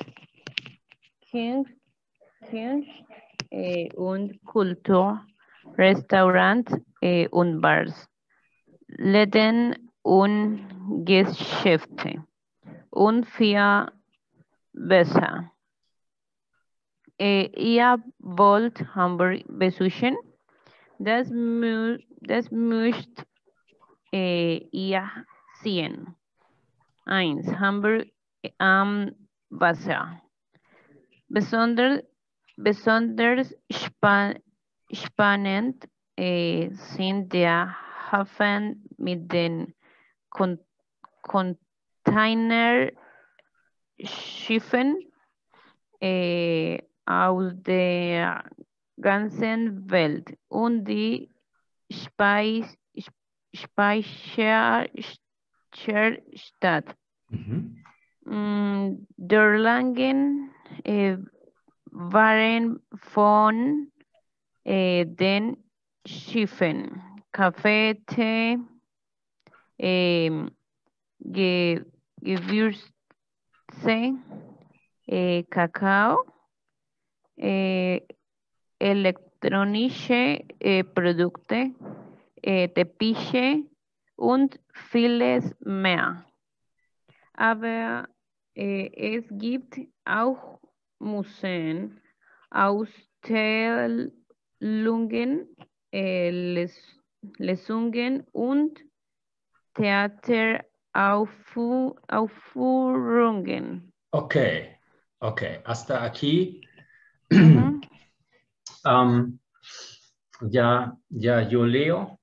Kunst, äh, und Kultur, Restaurants äh, und Bars, Läden und Geschäfte und viel besser. Ihr wollt Hamburg besuchen? Das, mü das müsst äh, ihr sehen. 1. Hamburg am Wasser. Besonders, besonders spa spannend äh, sind der Hafen mit den Kon Containerschiffen äh, aus der ganzen Welt und die Speis Speicherstadt. Mhm. Mm, Der Langen äh, waren von äh, den Schiffen Kaffee, Tee, Ge Gewürze, äh, Kakao, äh, elektronische äh, Produkte, äh, Teppiche und vieles mehr. Aber es gibt auch Museen, Ausstellungen, Les Lesungen und Theateraufführungen. Okay, okay. Hasta aquí. Ujú. Am, ya, ya yo leo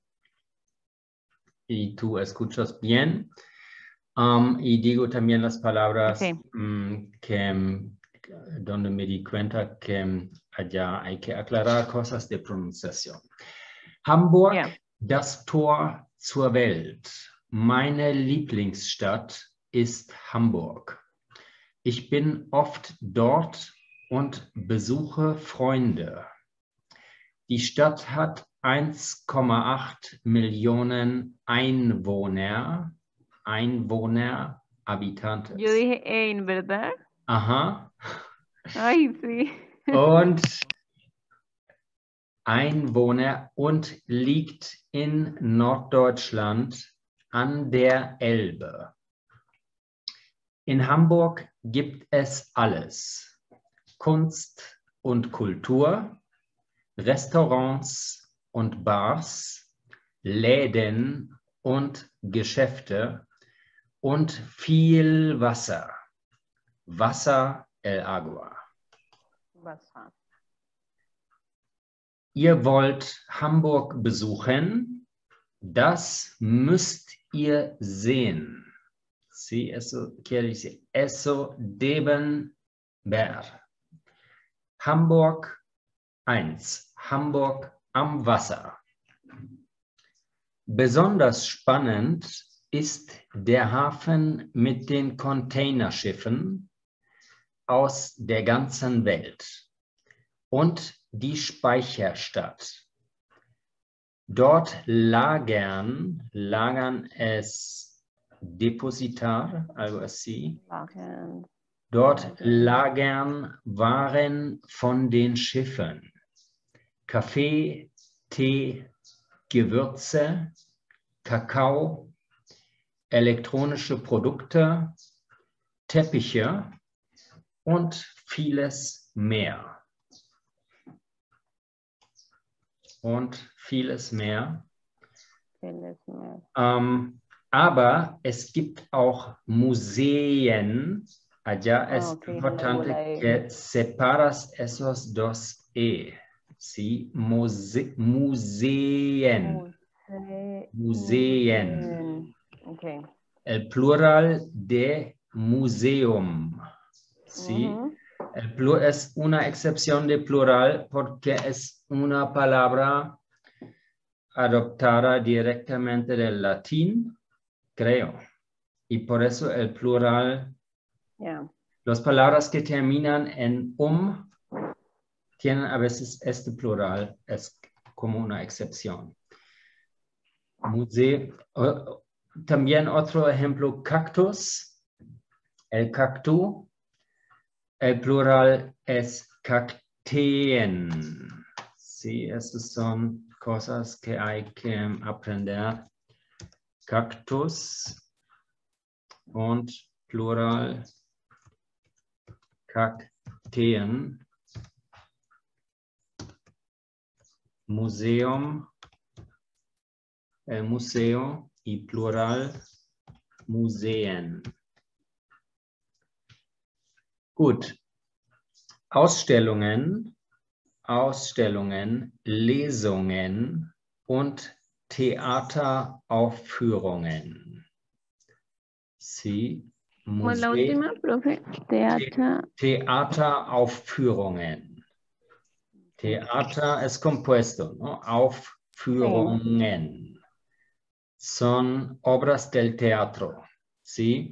y tú escuchas bien. Am, y digo también las palabras Ok. mm, que, donde me di cuenta que mm, allá hay que aclarar cosas de pronunciación. Hamburg, Ja. das Tor zur Welt. Meine Lieblingsstadt ist Hamburg. Ich bin oft dort und besuche Freunde. Die Stadt hat 1,8 Millionen Einwohner. Einwohner, Habitantes. Yo dije ein, ¿verdad? Aha. Ay, sí. Und Einwohner und liegt in Norddeutschland an der Elbe. In Hamburg gibt es alles. Kunst und Kultur, Restaurants und Bars, Läden und Geschäfte und viel Wasser. Wasser el agua. Wasser. Ihr wollt Hamburg besuchen, das müsst ihr sehen. Sí, eso quiere decir, eso deben ver. Hamburg 1. Hamburg am Wasser. Besonders spannend ist der Hafen mit den Containerschiffen aus der ganzen Welt und die Speicherstadt. Dort lagern, lagern es Depositar, así. Lagen. Dort lagern Waren von den Schiffen. Kaffee, Tee, Gewürze, Kakao, elektronische Produkte, Teppiche und vieles mehr. und vieles mehr. Vieles mehr. Ähm, aber es gibt auch Museen. Allá Ah, es ok, importante la E. que separas esos dos E. Sí, muse- museen. Muse- Museen. El plural de museum. Sí. El es una excepción de plural porque es una palabra adoptada directamente del latín, creo. Y por eso el plural, Ya. las palabras que terminan en um tienen a veces este plural, es como una excepción. Museo, también otro ejemplo, cactus. El cactus el plural es cacteen. Sí, esas son cosas que hay que aprender. Cactus und plural cacteen. Museum, el museo y plural Museen. Gut. Ausstellungen, Ausstellungen, Lesungen und Theateraufführungen. Sí. ¿Cómo es la Muse- última, profe? Teatro. Theateraufführungen. Theater es compuesto, ¿no? Aufführungen. Son obras del teatro, ¿sí?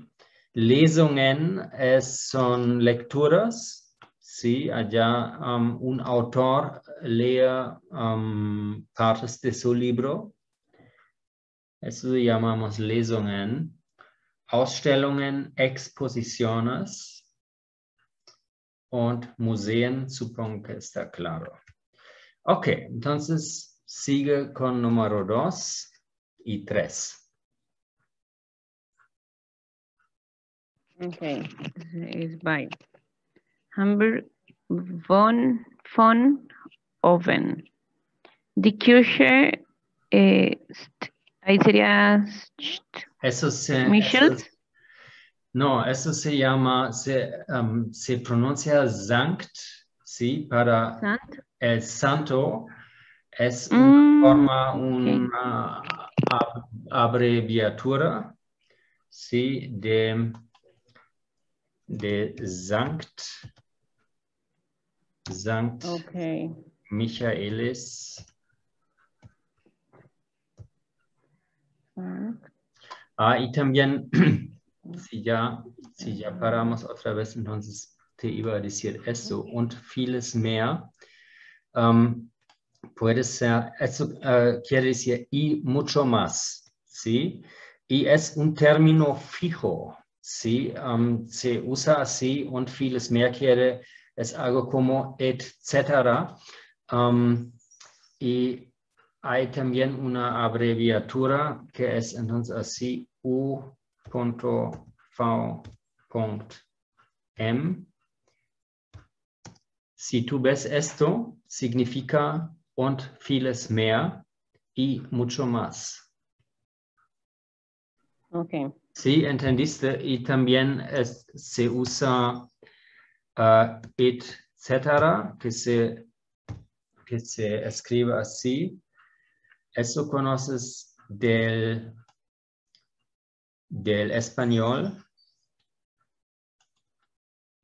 Lesungen es, son lecturas, ¿sí? Allá um, un autor lee um, partes de su libro. Eso llamamos Lesungen. Ausstellungen, Exposiciones und Museen, supongo que está claro. Ok, entonces sigue con número dos y tres. Okay, is by Hamburg von von Oven. Die Kirche ist, ahí sería Eso Michel. No, eso se llama, se, um, se pronuncia Sankt, ¿sí? Para el santo es una Mm, forma, una ab- abreviatura, ¿sí? De, de Sankt, Sankt Okay. Michaelis. Ah, y también, <clears throat> si ya, si ya paramos otra vez, entonces te iba a decir eso und vieles mehr. Um, puede ser, eso eh, quiere decir y mucho más, ¿sí? Y es un término fijo, ¿sí? Um, se usa así und vieles mehr quiere, es algo como etcétera. Um, y hay también una abreviatura que es entonces así U.V.M. Si tú ves esto, significa und vieles mehr y mucho más. Okay. Sí, entendiste. Y también es- se usa uh, etcétera, que se, que se escribe así. ¿Eso conoces del, del español?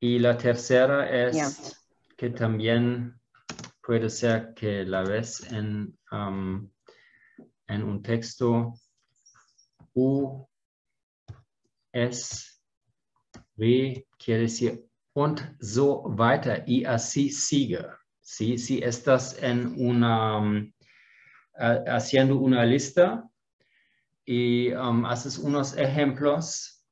Y la tercera es que también puede ser que la ves en, um, en un texto U, S, W, quiere decir und so weiter, y así sigue. ¿sí? Si estás en una, um, ha- haciendo una lista y um, haces unos ejemplos,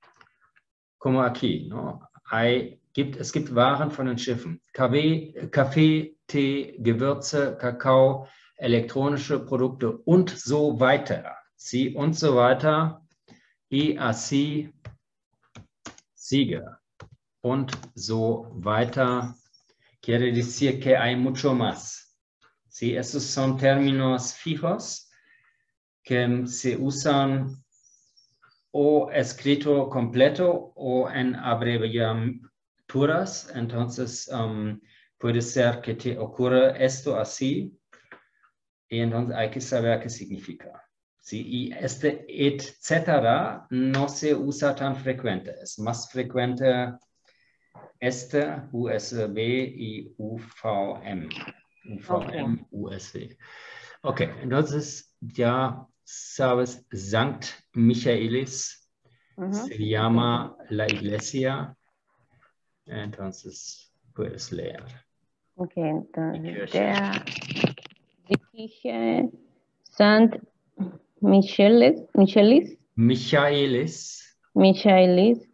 como aquí, ¿no? Hay, gibt, es gibt Waren von den Schiffen. Kaffee, Kaffee, Tee, Gewürze, Kakao, elektronische Produkte und so weiter. ¿sí? Und so weiter. Y así sigue. Und so weiter. Quiere decir que hay mucho más. Sí, esos son términos fijos que se usan o escrito completo o en abreviaturas. Entonces, um, puede ser que te ocurra esto así y entonces hay que saber qué significa. ¿sí? Y este etcétera no se usa tan frecuente, es más frecuente este USB y UVM. UVM, USB. Ok, entonces ya sabes, Sankt Michaelis Ujú. se llama la iglesia. Entonces puedes leer. Ok, entonces, die Kirche St. Michelis, Michelis, Michaelis, Michaelis,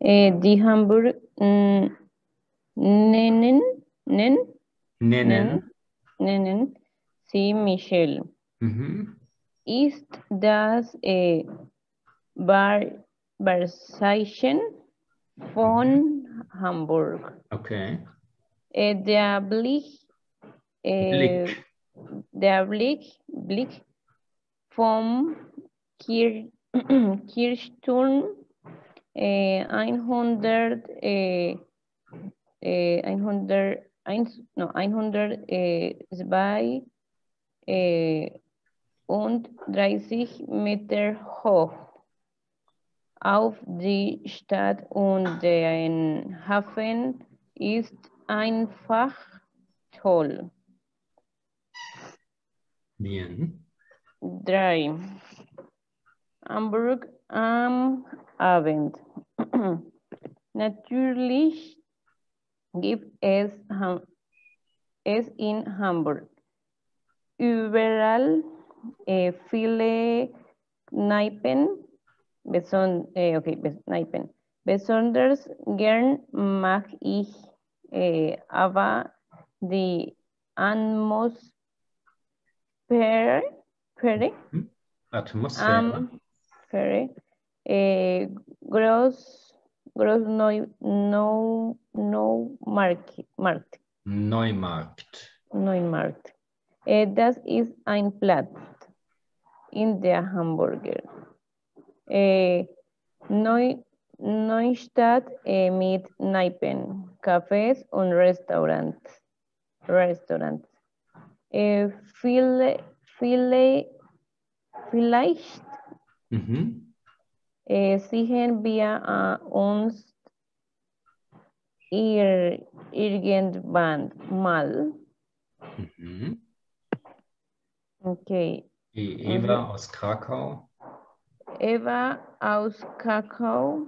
äh, die Hamburg mm, nennen, nennen, nennen. nennen sie Michel, Mhm. Ist das äh, Bar, Barzeichen von Hamburg. Okay. Äh, der Blick, äh, Blick. der Blick, Blick vom Kir <clears throat> Kirchturm äh, 100, äh, äh, 100, 1, no, 102 äh, und 30 Meter hoch auf die Stadt und den Hafen ist einfach toll. Bien. Drei. Hamburg am Abend. <clears throat> Natürlich gibt es, es in Hamburg überall äh, viele Kneipen, beson äh, okay, Kneipen. Besonders gern mag ich äh, aber die Atmosphäre Phäre, Atmosphäre. Atmosphäre äh, groß, groß neu, no, no Markt, Markt. Neumarkt. Neumarkt. Äh, das ist ein Platz in der Hamburger. Äh, Neu, Neustadt äh, mit Kneipen, Cafés und Restaurants. Restaurants. Viele, viele, vielleicht Mhm. sehen wir uns ir, irgendwann mal. Mhm. Okay. Die Eva aus Krakau. Eva aus Kakao,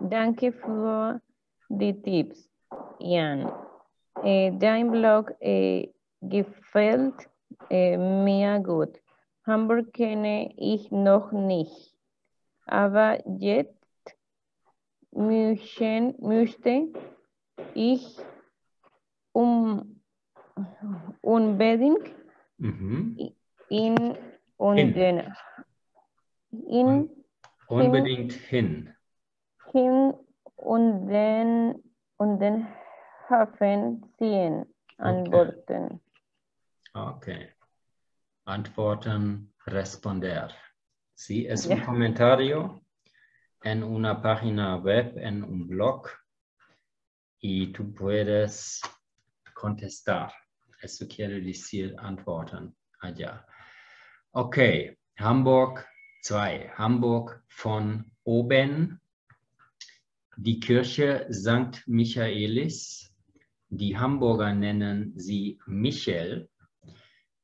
danke für die Tipps, Jan. Äh, dein Blog äh, gefällt äh, mir gut. Hamburg kenne ich noch nicht, aber jetzt müssen, müsste ich um, unbedingt Mhm. In, und Hin. den, in Unbedingt hin. hin und den, und den Hafen ziehen, antworten. Ok. Antworten, responder. Sí, es Ya. un comentario en una página web, en un blog, y tú puedes contestar. Eso quiere decir antworten allá. Ok, Hamburg 2. Hamburg von oben. Die Kirche St. Michaelis, die Hamburger nennen sie Michel,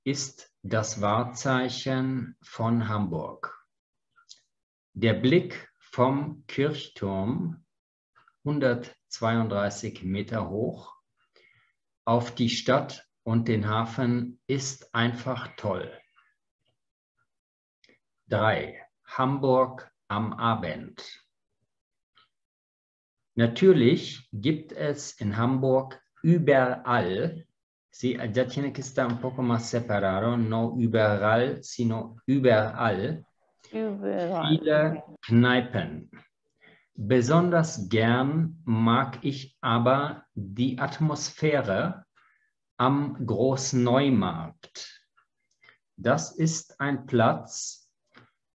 ist das Wahrzeichen von Hamburg. Der Blick vom Kirchturm, 132 Meter hoch, auf die Stadt und den Hafen ist einfach toll. 3. Hamburg am Abend. Natürlich gibt es in Hamburg überall, sí, ya tiene que estar un poco más separado, no überall, sino überall, Überall. viele Kneipen. Besonders gern mag ich aber die Atmosphäre am Großneumarkt. Das ist ein Platz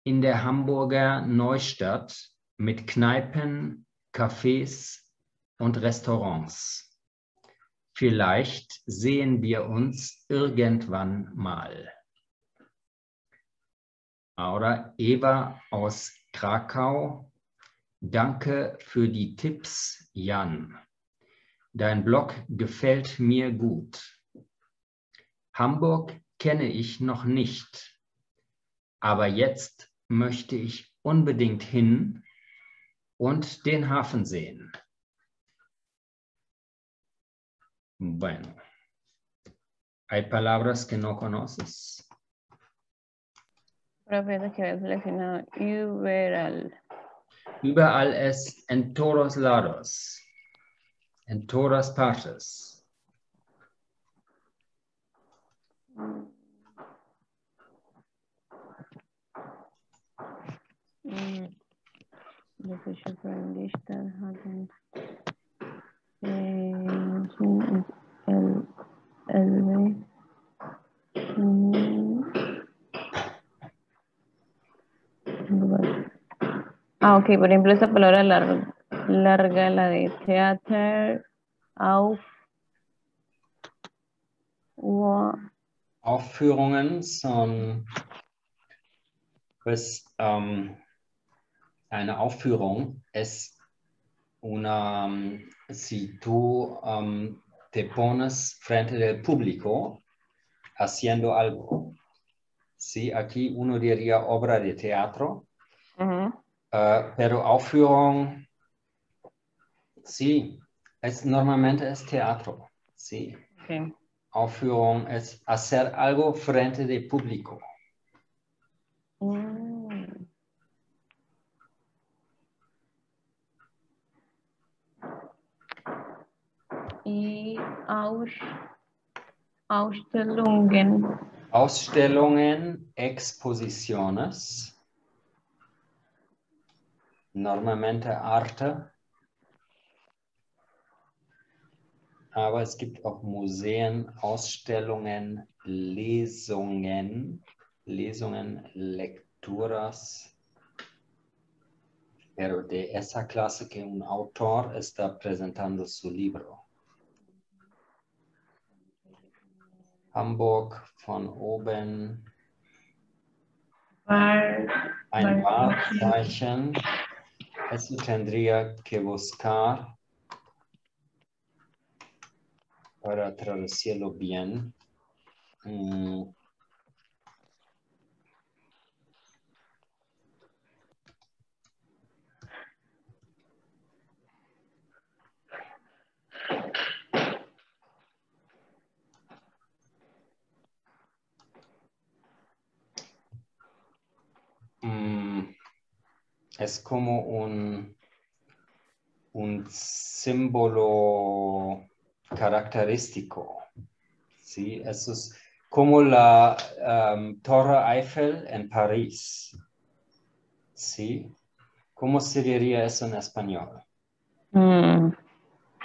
in der Hamburger Neustadt mit Kneipen, Cafés und Restaurants. Vielleicht sehen wir uns irgendwann mal. Ahora Eva aus Krakau. Danke für die Tipps, Jan. Dein Blog gefällt mir gut. Hamburg kenne ich noch nicht, aber jetzt möchte ich unbedingt hin und den Hafen sehen. Bueno, hay palabras que no conoces. Profe, que había seleccionado überall. Überall es en todos lados, en todas partes. Mm. That happened. Eh, el, mm. Ah, ok, por ejemplo, palabra larga, larga la de Theater, auf, Aufführungen son pues ähm, eine Aufführung es una ähm, si tú ähm, te pones frente del público haciendo algo. Sí, aquí uno diría obra de teatro, äh, pero Aufführung sí, es normalmente es teatro. Sí. Aufführung es hacer algo frente del público. Aus, Ausstellungen. Ausstellungen, Exposiciones, normalmente Arte, aber es gibt auch Museen, Ausstellungen, Lesungen, Lesungen, Lecturas. Pero de esa clase que un autor está presentando su libro. Hamburg von oben, Bar, ein Wahrzeichen. Eso tendría que buscar para traducirlo bien. Mm, es como un, un símbolo característico. Sí, eso es como la um, Torre Eiffel en París. Sí, ¿cómo se diría eso en español? Mm,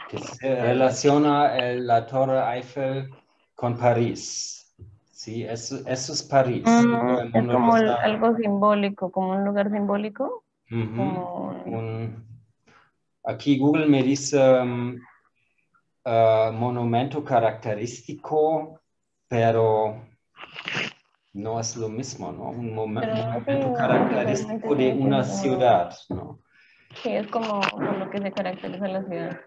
Que se relaciona el- la Torre Eiffel con París. Sí, eso, eso es París. mm, es como el- algo simbólico, como un lugar simbólico. Ujú. Como, Un- aquí Google me dice um, uh, monumento característico, pero no es lo mismo, ¿no? Un momen- Pero característico de una ciudad, ¿no? sí, es como lo que se caracteriza la ciudad.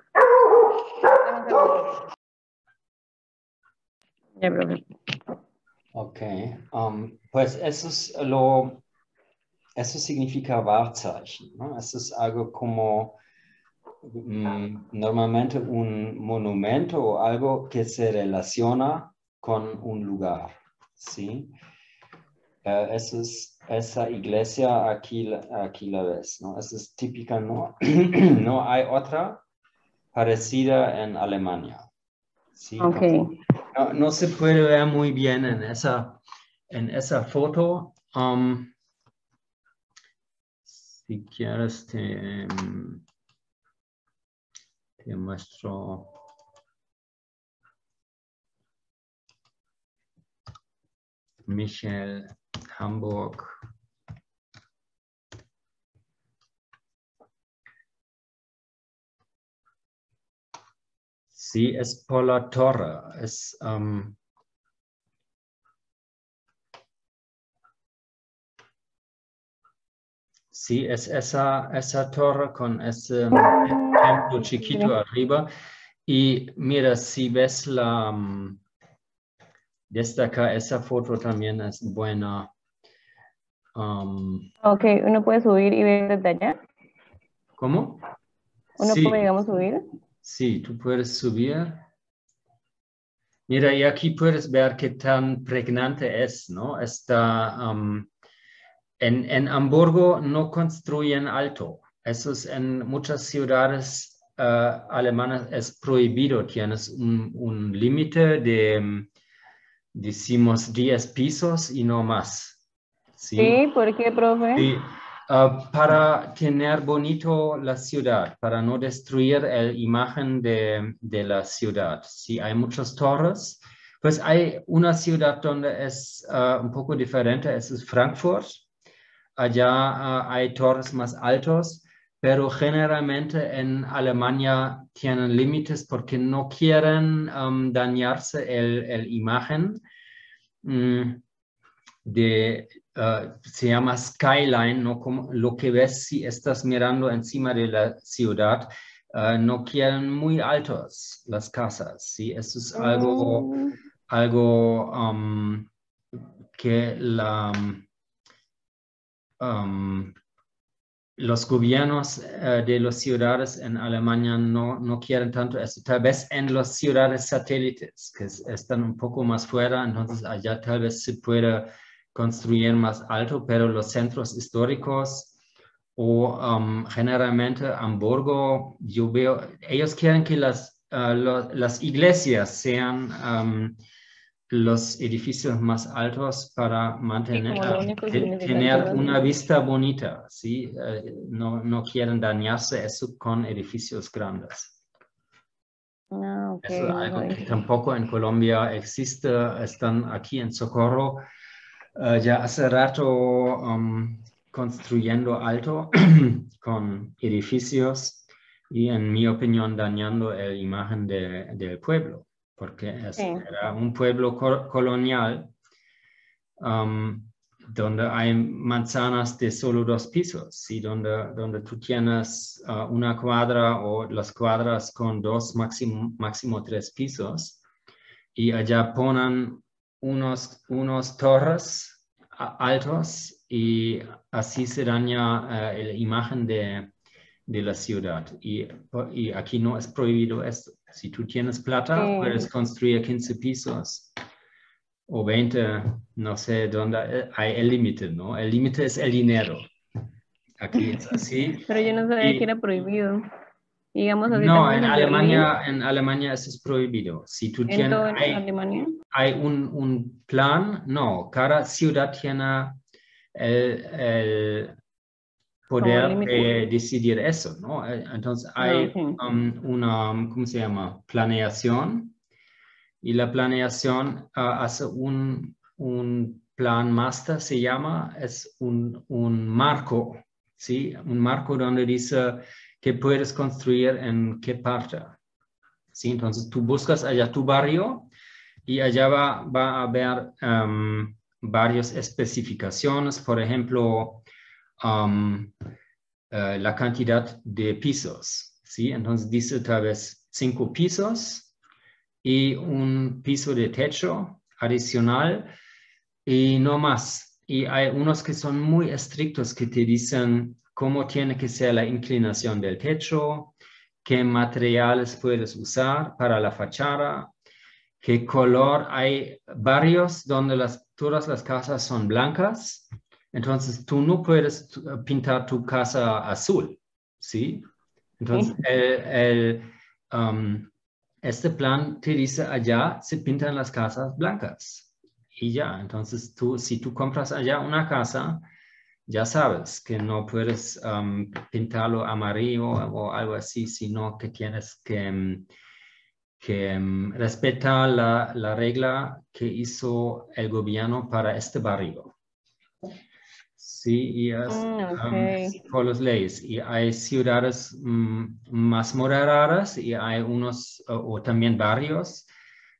Ya. Ok, um, pues eso es lo, eso significa Wahrzeichen, ¿no? Eso es algo como mm, normalmente un monumento o algo que se relaciona con un lugar, ¿sí? Eh, eso es, esa iglesia aquí, aquí la ves, ¿no? Es típica, ¿no? <clears throat> no hay otra parecida en Alemania, ¿sí? Ok. No, no se puede ver muy bien en esa, en esa foto. Um, the chiarest um, ehm, te Michel Hamburg. Sie ist Paula Torre, ist ähm, sí, es esa, esa torre con ese templo chiquito arriba. Y mira, si ves la... Um, desde acá, esa foto también es buena. Um, ok, uno puede subir y ver desde allá. ¿Cómo? Uno puede, digamos, subir. Sí, tú puedes subir. Mira, y aquí puedes ver qué tan pregnante es, ¿no? Está, um, en, en, Hamburgo no construyen alto. Eso es en muchas ciudades uh, alemanas es prohibido. Tienes un, un límite de, um, decimos, 10 pisos y no más. Sí, ¿Sí? ¿por qué, profe? Sí. Uh, para tener bonito la ciudad, para no destruir la imagen de, de, la ciudad. Si hay muchas torres, pues hay una ciudad donde es uh, un poco diferente, es Frankfurt. Allá hay torres más altos, pero generalmente en Alemania tienen límites porque no quieren um, dañarse la imagen um, de Uh, se llama skyline, ¿no? Como lo que ves si estás mirando encima de la ciudad, uh, no quieren muy altos las casas, ¿sí? Eso es algo, oh. algo um, que la, um, los gobiernos uh, de las ciudades en Alemania no, no quieren tanto eso. Tal vez en las ciudades satélites, que están un poco más fuera, entonces allá tal vez se pueda construir más alto, pero los centros históricos o um, generalmente Hamburgo, yo veo, ellos quieren que las, lo, las iglesias sean um, los edificios más altos para mantener, sí, tener una vista bonita, ¿sí? Uh, no, no, quieren dañarse eso con edificios grandes. Ah, okay, Eso es algo que tampoco en Colombia existe, están aquí en Socorro, uh, ya hace rato um, construyendo alto <clears throat> con edificios y en mi opinión dañando la imagen de, del pueblo, porque es, sí. era un pueblo co colonial um, donde hay manzanas de solo dos pisos, y donde, donde tú tienes uh, una cuadra o las cuadras con dos, máximo, máximo tres pisos, y allá ponen unos, unos torres altos y así se daña uh, la imagen de, de la ciudad. Y, y, aquí no es prohibido esto. Si tú tienes plata, sí. puedes construir 15 pisos o 20, no sé dónde eh, hay el límite, ¿no? El límite es el dinero. Aquí es así. Pero yo no sabía y, que era prohibido. Digamos no, en Alemania, en Alemania eso es prohibido. Si tú tienes, en hay, Alemania? hay un, un, plan, no, cada ciudad tiene el, el poder de decidir eso, ¿no? Entonces hay okay. um, una, ¿cómo se llama? Planeación y la planeación uh, hace un, un, plan master, se llama, es un, un marco, ¿sí? Un marco donde dice que puedes construir en qué parte. ¿Sí? Entonces tú buscas allá tu barrio y allá va, va a haber um, varias especificaciones, por ejemplo, um, uh, la cantidad de pisos. ¿sí? Entonces dice tal vez cinco pisos y un piso de techo adicional y no más. Y hay unos que son muy estrictos que te dicen cómo tiene que ser la inclinación del techo, qué materiales puedes usar para la fachada, qué color. Hay varios donde las, todas las casas son blancas, entonces tú no puedes pintar tu casa azul, ¿sí? Entonces, el, el, um, este plan te dice allá se pintan las casas blancas y ya. Entonces, tú, si tú compras allá una casa, ya sabes que no puedes um, pintarlo amarillo o algo así, sino que tienes que, um, que um, respeta la, la regla que hizo el gobierno para este barrio. Sí, y es Mm, um, por las leyes. Y hay ciudades mm, más moderadas y hay unos, o, o también barrios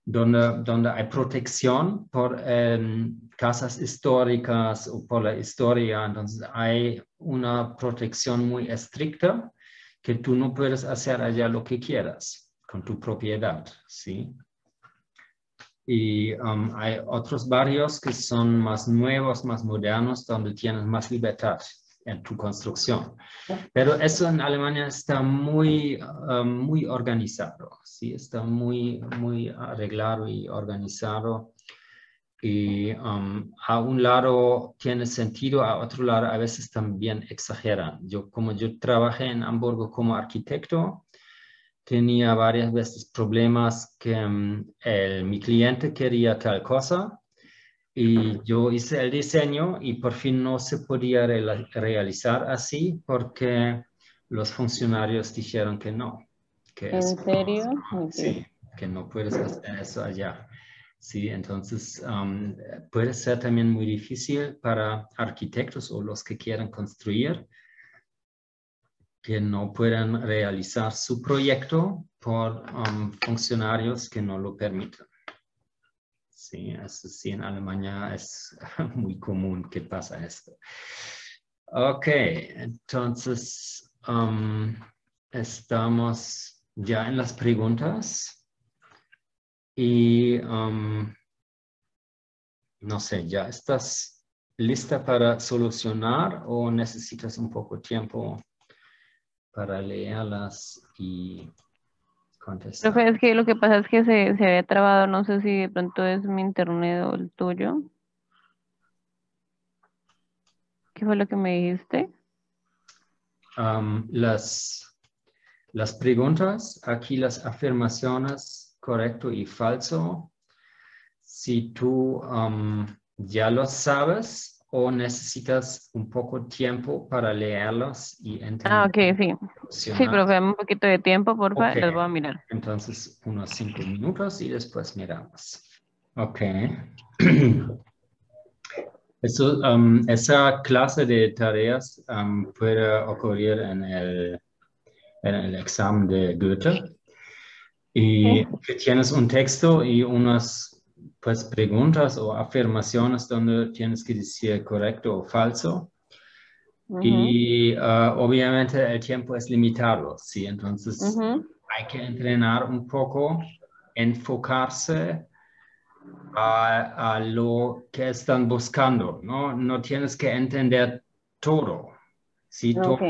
donde, donde hay protección por em, casas históricas o por la historia. Entonces hay una protección muy estricta que tú no puedes hacer allá lo que quieras con tu propiedad, ¿sí? Y um, hay otros barrios que son más nuevos, más modernos, donde tienes más libertad en tu construcción. Pero eso en Alemania está muy, um, muy organizado, ¿sí? Está muy, muy arreglado y organizado. Y um, a un lado tiene sentido, a otro lado a veces también exageran. Yo, como yo trabajé en Hamburgo como arquitecto, tenía varias veces problemas que um, el, mi cliente quería tal cosa y yo hice el diseño y por fin no se podía re- realizar así porque los funcionarios dijeron que no. Que ¿En eso- serio? Ok. Sí, que no puedes hacer eso allá. Sí, entonces um, puede ser también muy difícil para arquitectos o los que quieran construir que no puedan realizar su proyecto por um, funcionarios que no lo permiten. Sí, eso sí, en Alemania es <laughs> muy común que pasa esto. Ok, entonces um, estamos ya en las preguntas y um, no sé, ¿ya estás lista para solucionar o necesitas un poco tiempo para leerlas y contestar? Profe, es que lo que pasa es que se, se había trabado, no sé si de pronto es mi internet o el tuyo. ¿Qué fue lo que me dijiste? Um, las, las preguntas, aquí las afirmaciones, correcto y falso, si tú um, ya lo sabes o necesitas un poco tiempo para leerlos y entender. Ah, ok, sí. Sí, dame un poquito de tiempo, porfa, Ok. las voy a mirar. Entonces, unos cinco minutos y después miramos. Ok. <clears throat> Eso, um, esa clase de tareas um, puede ocurrir en el, en el examen de Goethe. Y tienes un texto y unas pues, preguntas o afirmaciones donde tienes que decir correcto o falso. Y uh, obviamente el tiempo es limitado, ¿sí? Entonces hay que entrenar un poco, enfocarse a, a lo que están buscando, ¿no? No tienes que entender todo, ¿sí? Todo Ok,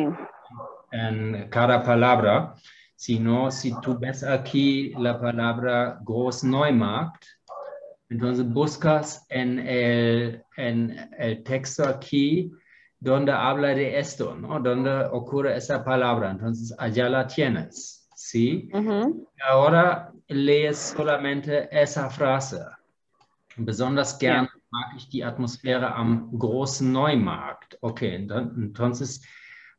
en cada palabra, sino si tú ves aquí la palabra Großneumarkt, entonces buscas en el, en el texto aquí donde habla de esto, ¿no? Donde ocurre esa palabra, entonces allá la tienes, ¿sí? ujú, Ahora lees solamente esa frase. Besonders gern mag ich die Atmosphäre am großen Neumarkt. Okay, ent- entonces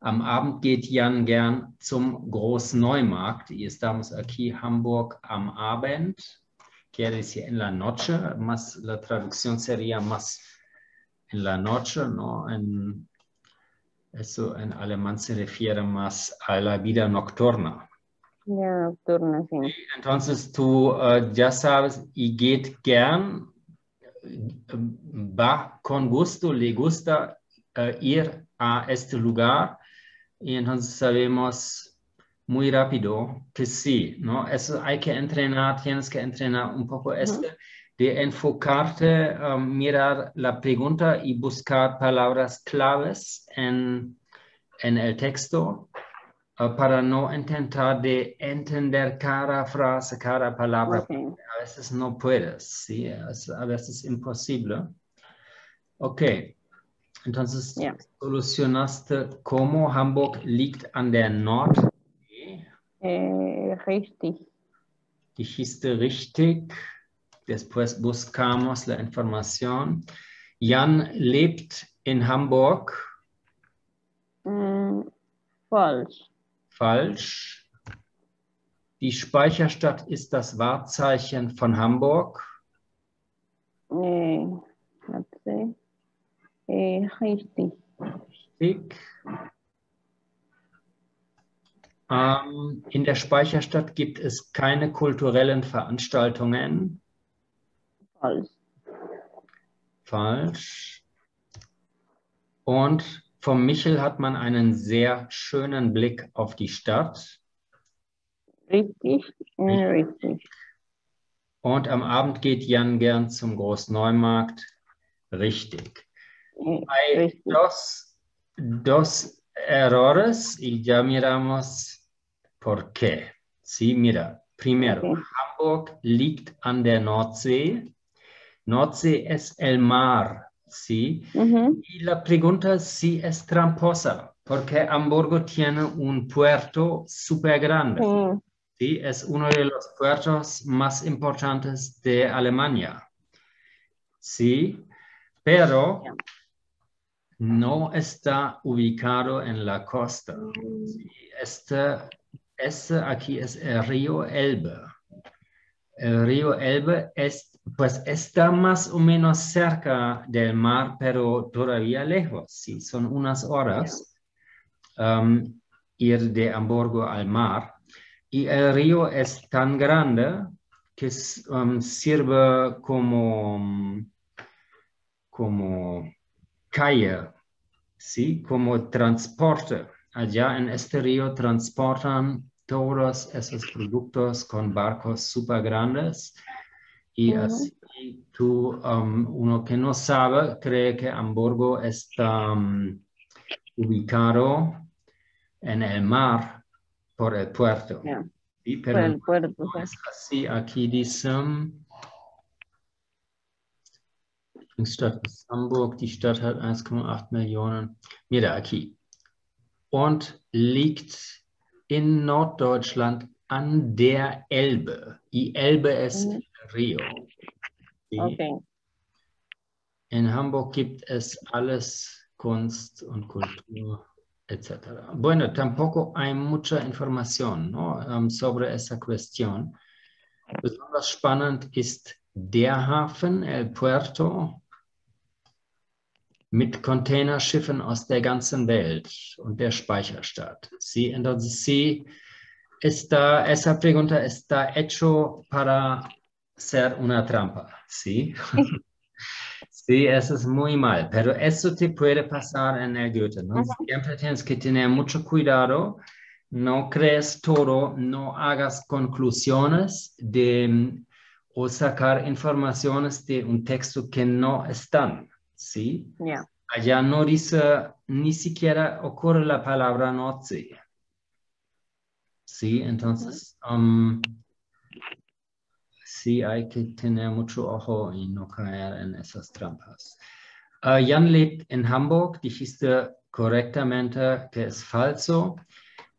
am Abend geht Jan gern zum großen Neumarkt. Estamos aquí, Hamburg am Abend. Quiere decir en la noche, más la traducción sería más en la noche, ¿no? En, eso en alemán se refiere más a la vida nocturna. ya nocturna, sí. Entonces tú eh, ya sabes y geht gern, eh, va con gusto, le gusta eh, ir a este lugar y entonces sabemos muy rápido que sí, ¿no? Eso hay que entrenar, tienes que entrenar un poco este, de enfocarte, eh, mirar la pregunta y buscar palabras claves en, en el texto uh, para no intentar de entender cada frase, cada palabra. A veces no puedes, ¿sí? Es a veces imposible. Ok, entonces solucionaste cómo Hamburg liegt an der Nordsee. Eh, richtig. Dijiste richtig. Después buscamos la información. Jan lebt in Hamburg. Mm, false. Falsch. Die Speicherstadt ist das Wahrzeichen von Hamburg. Eh, let's see. Eh, richtig. Richtig. Ähm, in der Speicherstadt gibt es keine kulturellen Veranstaltungen. Falsch. Falsch. Und vom Michel hat man einen sehr schönen Blick auf die Stadt. Richtig. Eh, richtig. Und am Abend geht Jan gern zum Großneumarkt. Richtig. Hay richtig. dos, dos errores y ya miramos por qué. Sí, mira, primero, Ok. Hamburg liegt an der Nordsee. Nordsee es el mar, ¿sí? Y la pregunta sí es tramposa, porque Hamburgo tiene un puerto súper grande. Sí. Sí, es uno de los puertos más importantes de Alemania. Sí, pero. No está ubicado en la costa. Este, este aquí es el río Elbe. El río Elbe es, pues está más o menos cerca del mar, pero todavía lejos. Sí, son unas horas um, ir de Hamburgo al mar. Y el río es tan grande que um, sirve como, como calle, ¿sí? Como transporte. Allá en este río transportan todos esos productos con barcos súper grandes. Y Ujú. así tú, um, uno que no sabe, cree que Hamburgo está um, ubicado en el mar por el puerto. Ya. Sí, Por pero el puerto. no sí. es así. Aquí dice, die Stadt ist Hamburg, die Stadt hat 1,8 Millionen. Aquí. Und liegt in Norddeutschland an der Elbe. Die Elbe ist Mhm. Rio. Sí. Ok. In Hamburg gibt es alles Kunst und Kultur etc. Bueno, tampoco hay mucha información ¿no? um, sobre esa cuestión. Besonders spannend ist der Hafen, el puerto, mit Containerschiffen aus der ganzen Welt und der Speicherstadt. Sí, entonces sí, está, esa pregunta está hecho para ser una trampa, ¿sí? Sí, eso es muy mal, pero eso te puede pasar en el Goethe, ¿no? Siempre tienes que tener mucho cuidado, no crees todo, no hagas conclusiones de, o sacar informaciones de un texto que no están, ¿sí? Ya. Allá no dice, ni siquiera ocurre la palabra Nordsee. Sí, entonces, um, sí hay que tener mucho ojo y no caer en esas trampas. Uh, Jan lebt in Hamburg, dijiste correctamente que es falso.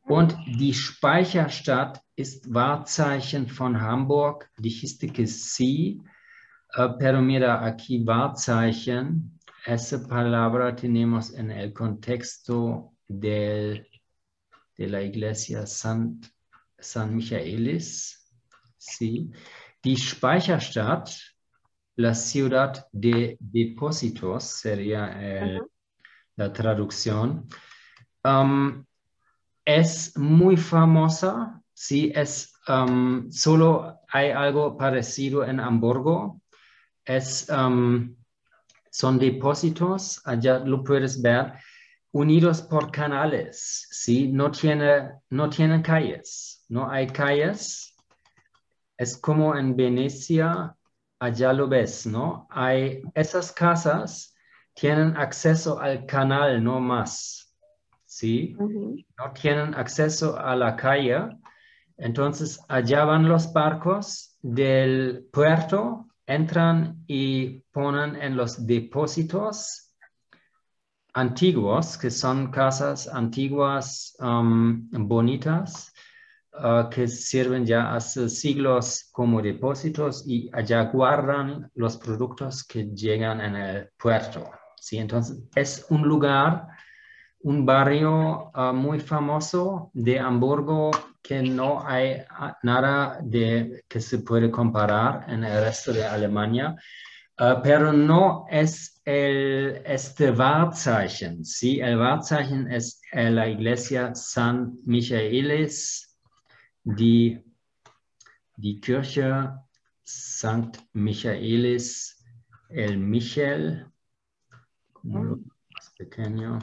Und die Speicherstadt ist Wahrzeichen von Hamburg, dijiste que sí. Uh, pero mira, aquí Wahrzeichen, esa palabra tenemos en el contexto del, de la iglesia San, San Michaelis. Sí. Die Speicherstadt, la ciudad de depósitos, sería el- Ujú. la traducción, um, es muy famosa. Sí, es um, solo hay algo parecido en Hamburgo. Es, um, son depósitos, allá lo puedes ver, unidos por canales, ¿sí? No, tiene, no tienen calles, no hay calles. Es como en Venecia, allá lo ves, ¿no? Hay esas casas tienen acceso al canal, no más, ¿sí? No tienen acceso a la calle. Entonces, allá van los barcos del puerto, entran y ponen en los depósitos antiguos, que son casas antiguas um, bonitas, uh, que sirven ya hace siglos como depósitos y allá guardan los productos que llegan en el puerto. ¿sí? Entonces, es un lugar un barrio uh, muy famoso de Hamburgo que no hay ah, nada de, que se puede comparar en el resto de Alemania, ah, pero no es el, este Wahrzeichen, ¿sí? El Wahrzeichen es la iglesia San Michaelis, die, die Kirche Sankt Michaelis, el Michel, como lo más pequeño,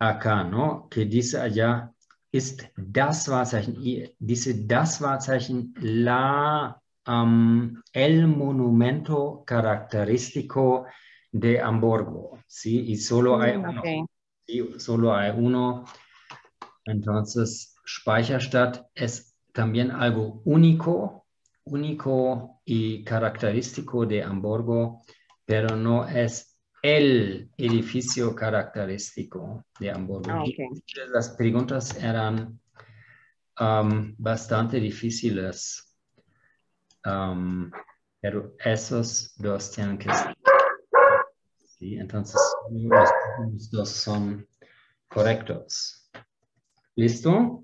acá, ¿no? Que dice allá, ist das Wahrzeichen, dice das Wahrzeichen la, um, el monumento característico de Hamburgo, ¿sí? Y solo hay mm, uno, ¿sí? solo hay uno. Entonces, Speicherstadt es también algo único, único y característico de Hamburgo, pero no es el edificio característico de Hamburgo. Ah, okay. Las preguntas eran um, bastante difíciles, um, pero esos dos tienen que ser. Sí, entonces los dos son correctos. ¿Listo?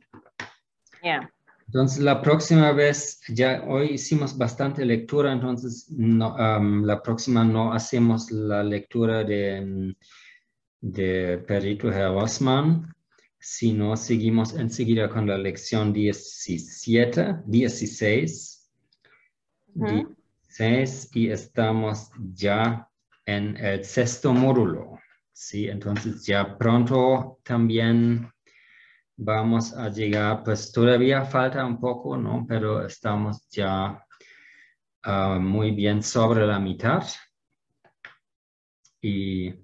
Yeah. Entonces, la próxima vez, ya hoy hicimos bastante lectura, entonces no, um, la próxima no hacemos la lectura de, de Perito Herosman, sino seguimos enseguida con la lección 17, 16, 16 y estamos ya en el sexto módulo. Sí, entonces ya pronto también vamos a llegar, pues todavía falta un poco, ¿no? Pero estamos ya ah, muy bien sobre la mitad. Y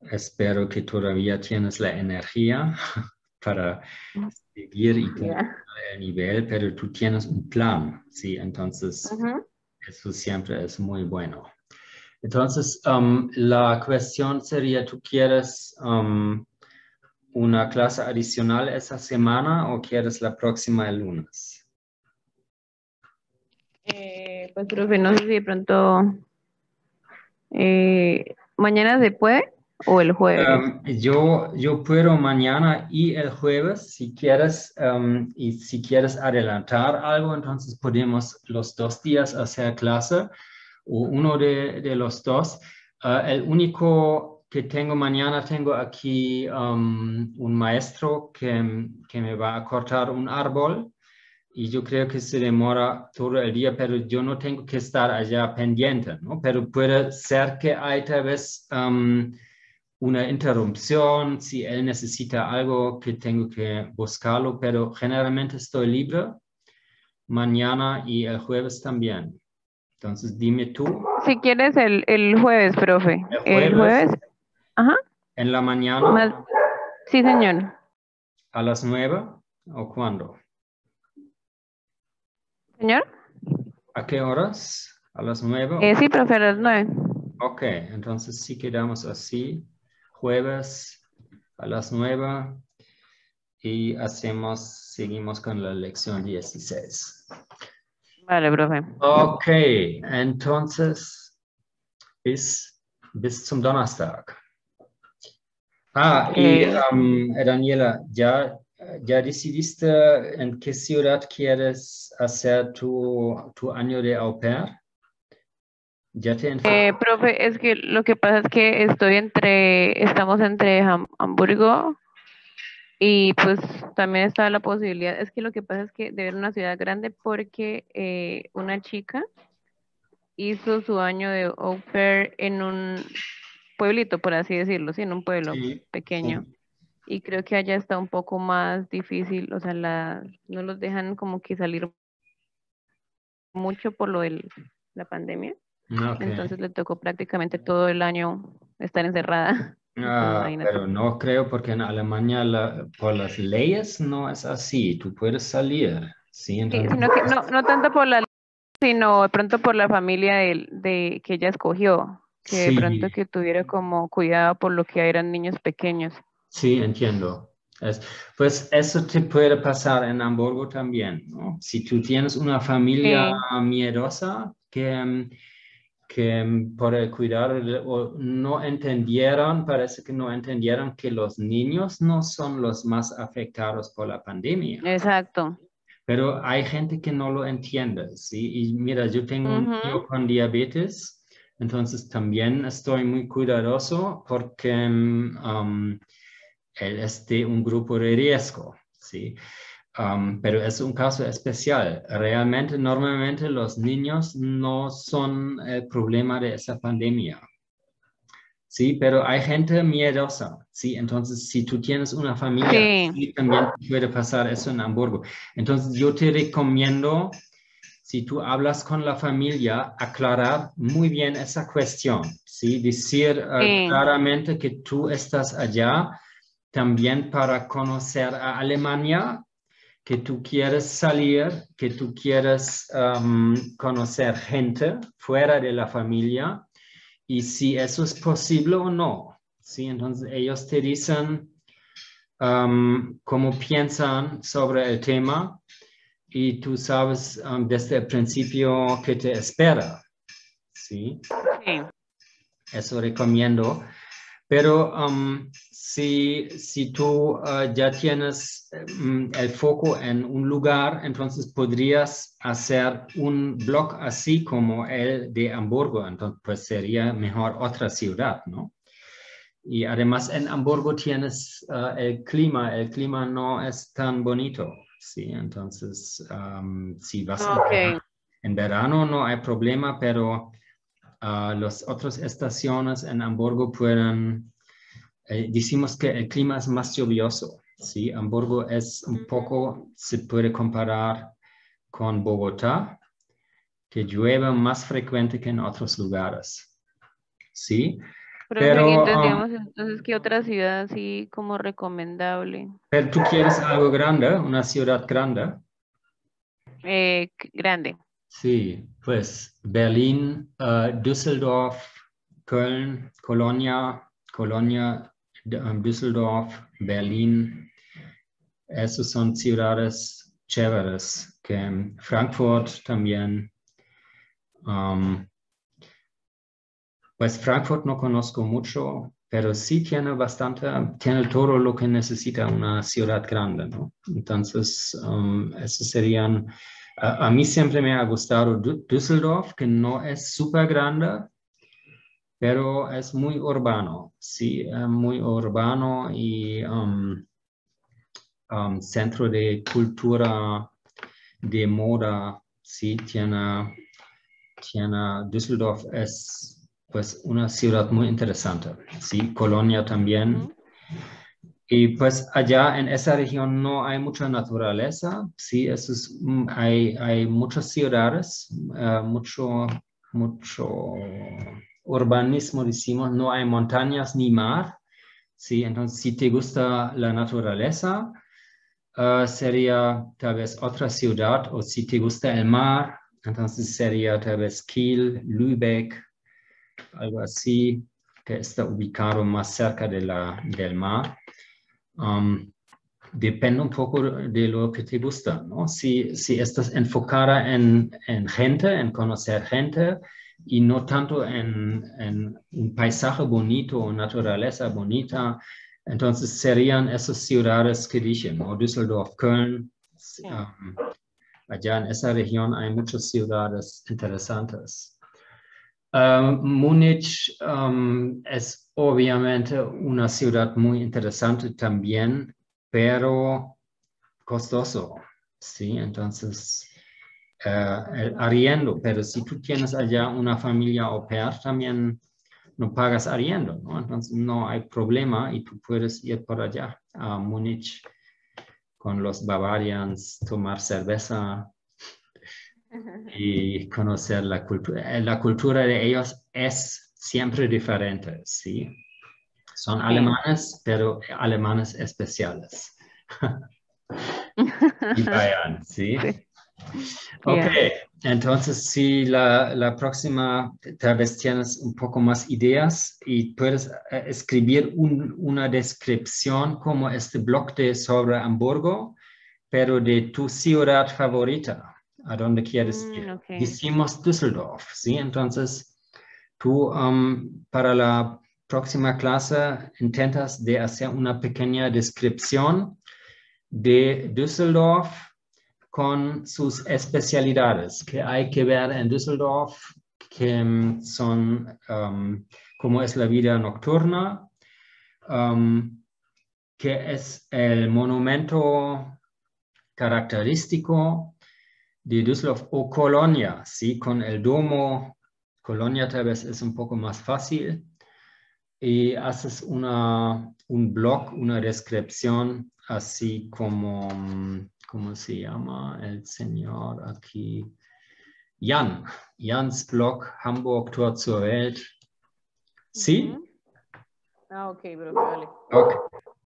espero que todavía tienes la energía <laughs> para seguir y tener el nivel, pero tú tienes un plan, ¿sí? Entonces, eso siempre es muy bueno. Entonces, um, la cuestión sería, ¿tú quieres um, una clase adicional esa semana o quieres la próxima el lunes? Eh, pues profe, no sé si de pronto eh, mañana se puede o el jueves. Um, yo, yo puedo mañana y el jueves si quieres um, y si quieres adelantar algo, entonces podemos los dos días hacer clase o uno de, de los dos. Uh, el único que tengo mañana, tengo aquí um, un maestro que, que, me va a cortar un árbol y yo creo que se demora todo el día, pero yo no tengo que estar allá pendiente, ¿no? Pero puede ser que hay tal vez um, una interrupción, si él necesita algo que tengo que buscarlo, pero generalmente estoy libre mañana y el jueves también. Entonces, dime tú. Si quieres el, el jueves, profe. El jueves, Ajá. ¿En la mañana? Sí, señor. ¿A las nueve o cuándo? Señor. ¿A qué horas? ¿A las nueve? Eh, sí, profe, a las nueve. Ok, entonces sí quedamos así. Jueves a las nueve y hacemos, seguimos con la lección 16. Vale, profe. Ok, entonces bis, bis zum Donnerstag. Ah, y um, Daniela, ¿ya, ¿ya decidiste en qué ciudad quieres hacer tu, tu año de au pair? ¿Ya te eh, profe, es que lo que pasa es que estoy entre, estamos entre Hamburgo y pues también está la posibilidad, es que lo que pasa es que debe ser una ciudad grande porque eh, una chica hizo su año de au pair en un pueblito, por así decirlo, sí, en un pueblo pequeño. Y creo que allá está un poco más difícil, o sea, la, no los dejan como que salir mucho por lo de la pandemia. Ah, Entonces le tocó prácticamente todo el año estar encerrada. <laughs> Ah, pero no creo porque en Alemania por las leyes no es así, tú puedes salir. Sí, sino que no, no tanto por la ley, sino de pronto por la familia de, de que ella escogió que de pronto que tuviera como cuidado por lo que eran niños pequeños. Sí, entiendo. pues eso te puede pasar en Hamburgo también, ¿no? Si tú tienes una familia miedosa que, que mm, por el cuidado o no entendieron, parece que no entendieron que los niños no son los más afectados por la pandemia. Exacto. Pero hay gente que no lo entiende, ¿sí? Y mira, yo tengo un Ujú. tío con diabetes, entonces también estoy muy cuidadoso porque mm, um, él es de un grupo de riesgo, ¿sí? Um, pero es un caso especial. Realmente, normalmente los niños no son el problema de esa pandemia. Sí, pero hay gente miedosa, ¿sí? Entonces, si tú tienes una familia, Sí. sí, también puede pasar eso en Hamburgo. Entonces, yo te recomiendo, si tú hablas con la familia, aclarar muy bien esa cuestión, ¿sí? Decir eh, Sí. claramente que tú estás allá también para conocer a Alemania, que tú quieres salir, que tú quieres um, conocer gente fuera de la familia y si eso es posible o no. ¿sí? Entonces ellos te dicen um, cómo piensan sobre el tema y tú sabes um, desde el principio qué te espera. ¿sí? Sí. Eso recomiendo. Pero um, si, si tú uh, ya tienes um, el foco en un lugar, entonces podrías hacer un blog así como el de Hamburgo. Entonces, pues sería mejor otra ciudad, ¿no? Y además en Hamburgo tienes uh, el clima. El clima no es tan bonito, ¿sí? Entonces, um, si vas en Ok. verano- en verano no hay problema, pero Ah, las otras estaciones en Hamburgo pueden, eh, decimos que el clima es más lluvioso, ¿sí? Hamburgo es un poco, se puede comparar con Bogotá, que llueve más frecuente que en otros lugares, ¿sí? Pero, entendíamos entonces que otra ciudad así como recomendable. Pero tú quieres algo grande, una ciudad grande, Eh, grande. sí, pues Berlín, ah, Düsseldorf, Köln, Colonia, Colonia, um, Düsseldorf, Berlín, esos son ciudades chéveres, que Frankfurt también. um, pues Frankfurt no conozco mucho, pero sí tiene bastante, tiene todo lo que necesita una ciudad grande. Entonces, um, esos serían, a, mí siempre me ha gustado Dü- Düsseldorf, que no es súper grande, pero es muy urbano, sí, muy urbano y um, um, centro de cultura, de moda, sí, tiene, tiene, Düsseldorf es pues una ciudad muy interesante, sí, Colonia también. Y pues allá en esa región no hay mucha naturaleza, sí, eso es, mm, hay, hay muchas ciudades, eh, mucho, mucho urbanismo, decimos, no hay montañas ni mar, sí, entonces si te gusta la naturaleza, eh, sería tal vez otra ciudad, o si te gusta el mar, entonces sería tal vez Kiel, Lübeck, algo así, que está ubicado más cerca de la, del mar. Um, depende un poco de lo que te gusta, ¿no? Si, si estás enfocada en, en gente, en conocer gente y no tanto en, en un paisaje bonito o naturaleza bonita, entonces serían esas ciudades que dije, ¿no? Düsseldorf, Köln. um, allá en esa región hay muchas ciudades interesantes. Uh, Múnich um, es obviamente una ciudad muy interesante también, pero costoso, ¿sí? Entonces, eh, el arriendo, pero si tú tienes allá una familia au pair, también no pagas arriendo, ¿no? Entonces no hay problema y tú puedes ir por allá a Múnich con los Bavarians, tomar cerveza, y conocer la cultura. La cultura de ellos es siempre diferente, ¿sí? Son alemanes, pero alemanes especiales. <laughs> y vayan, ¿sí? Sí. Ok, Yeah. entonces si la, la próxima tal vez tienes un poco más ideas y puedes eh, escribir un- una descripción como este blog de sobre Hamburgo, pero de tu ciudad favorita, a dónde quieres Mm, ir. ok. Decimos Düsseldorf, ¿sí? Entonces, Tú um, para la próxima clase intentas de hacer una pequeña descripción de Düsseldorf con sus especialidades que hay que ver en Düsseldorf, que um, son um, cómo es la vida nocturna, um, que es el monumento característico de Düsseldorf o Colonia, ¿sí? con el domo. Colonia tal vez es un poco más fácil. Y haces una, un blog, una descripción, así como, ¿cómo se llama el señor aquí? Jan, Jans Blog, Hamburg, Tor zur Welt. ¿Sí? Ah, ok, bro, vale. Ok.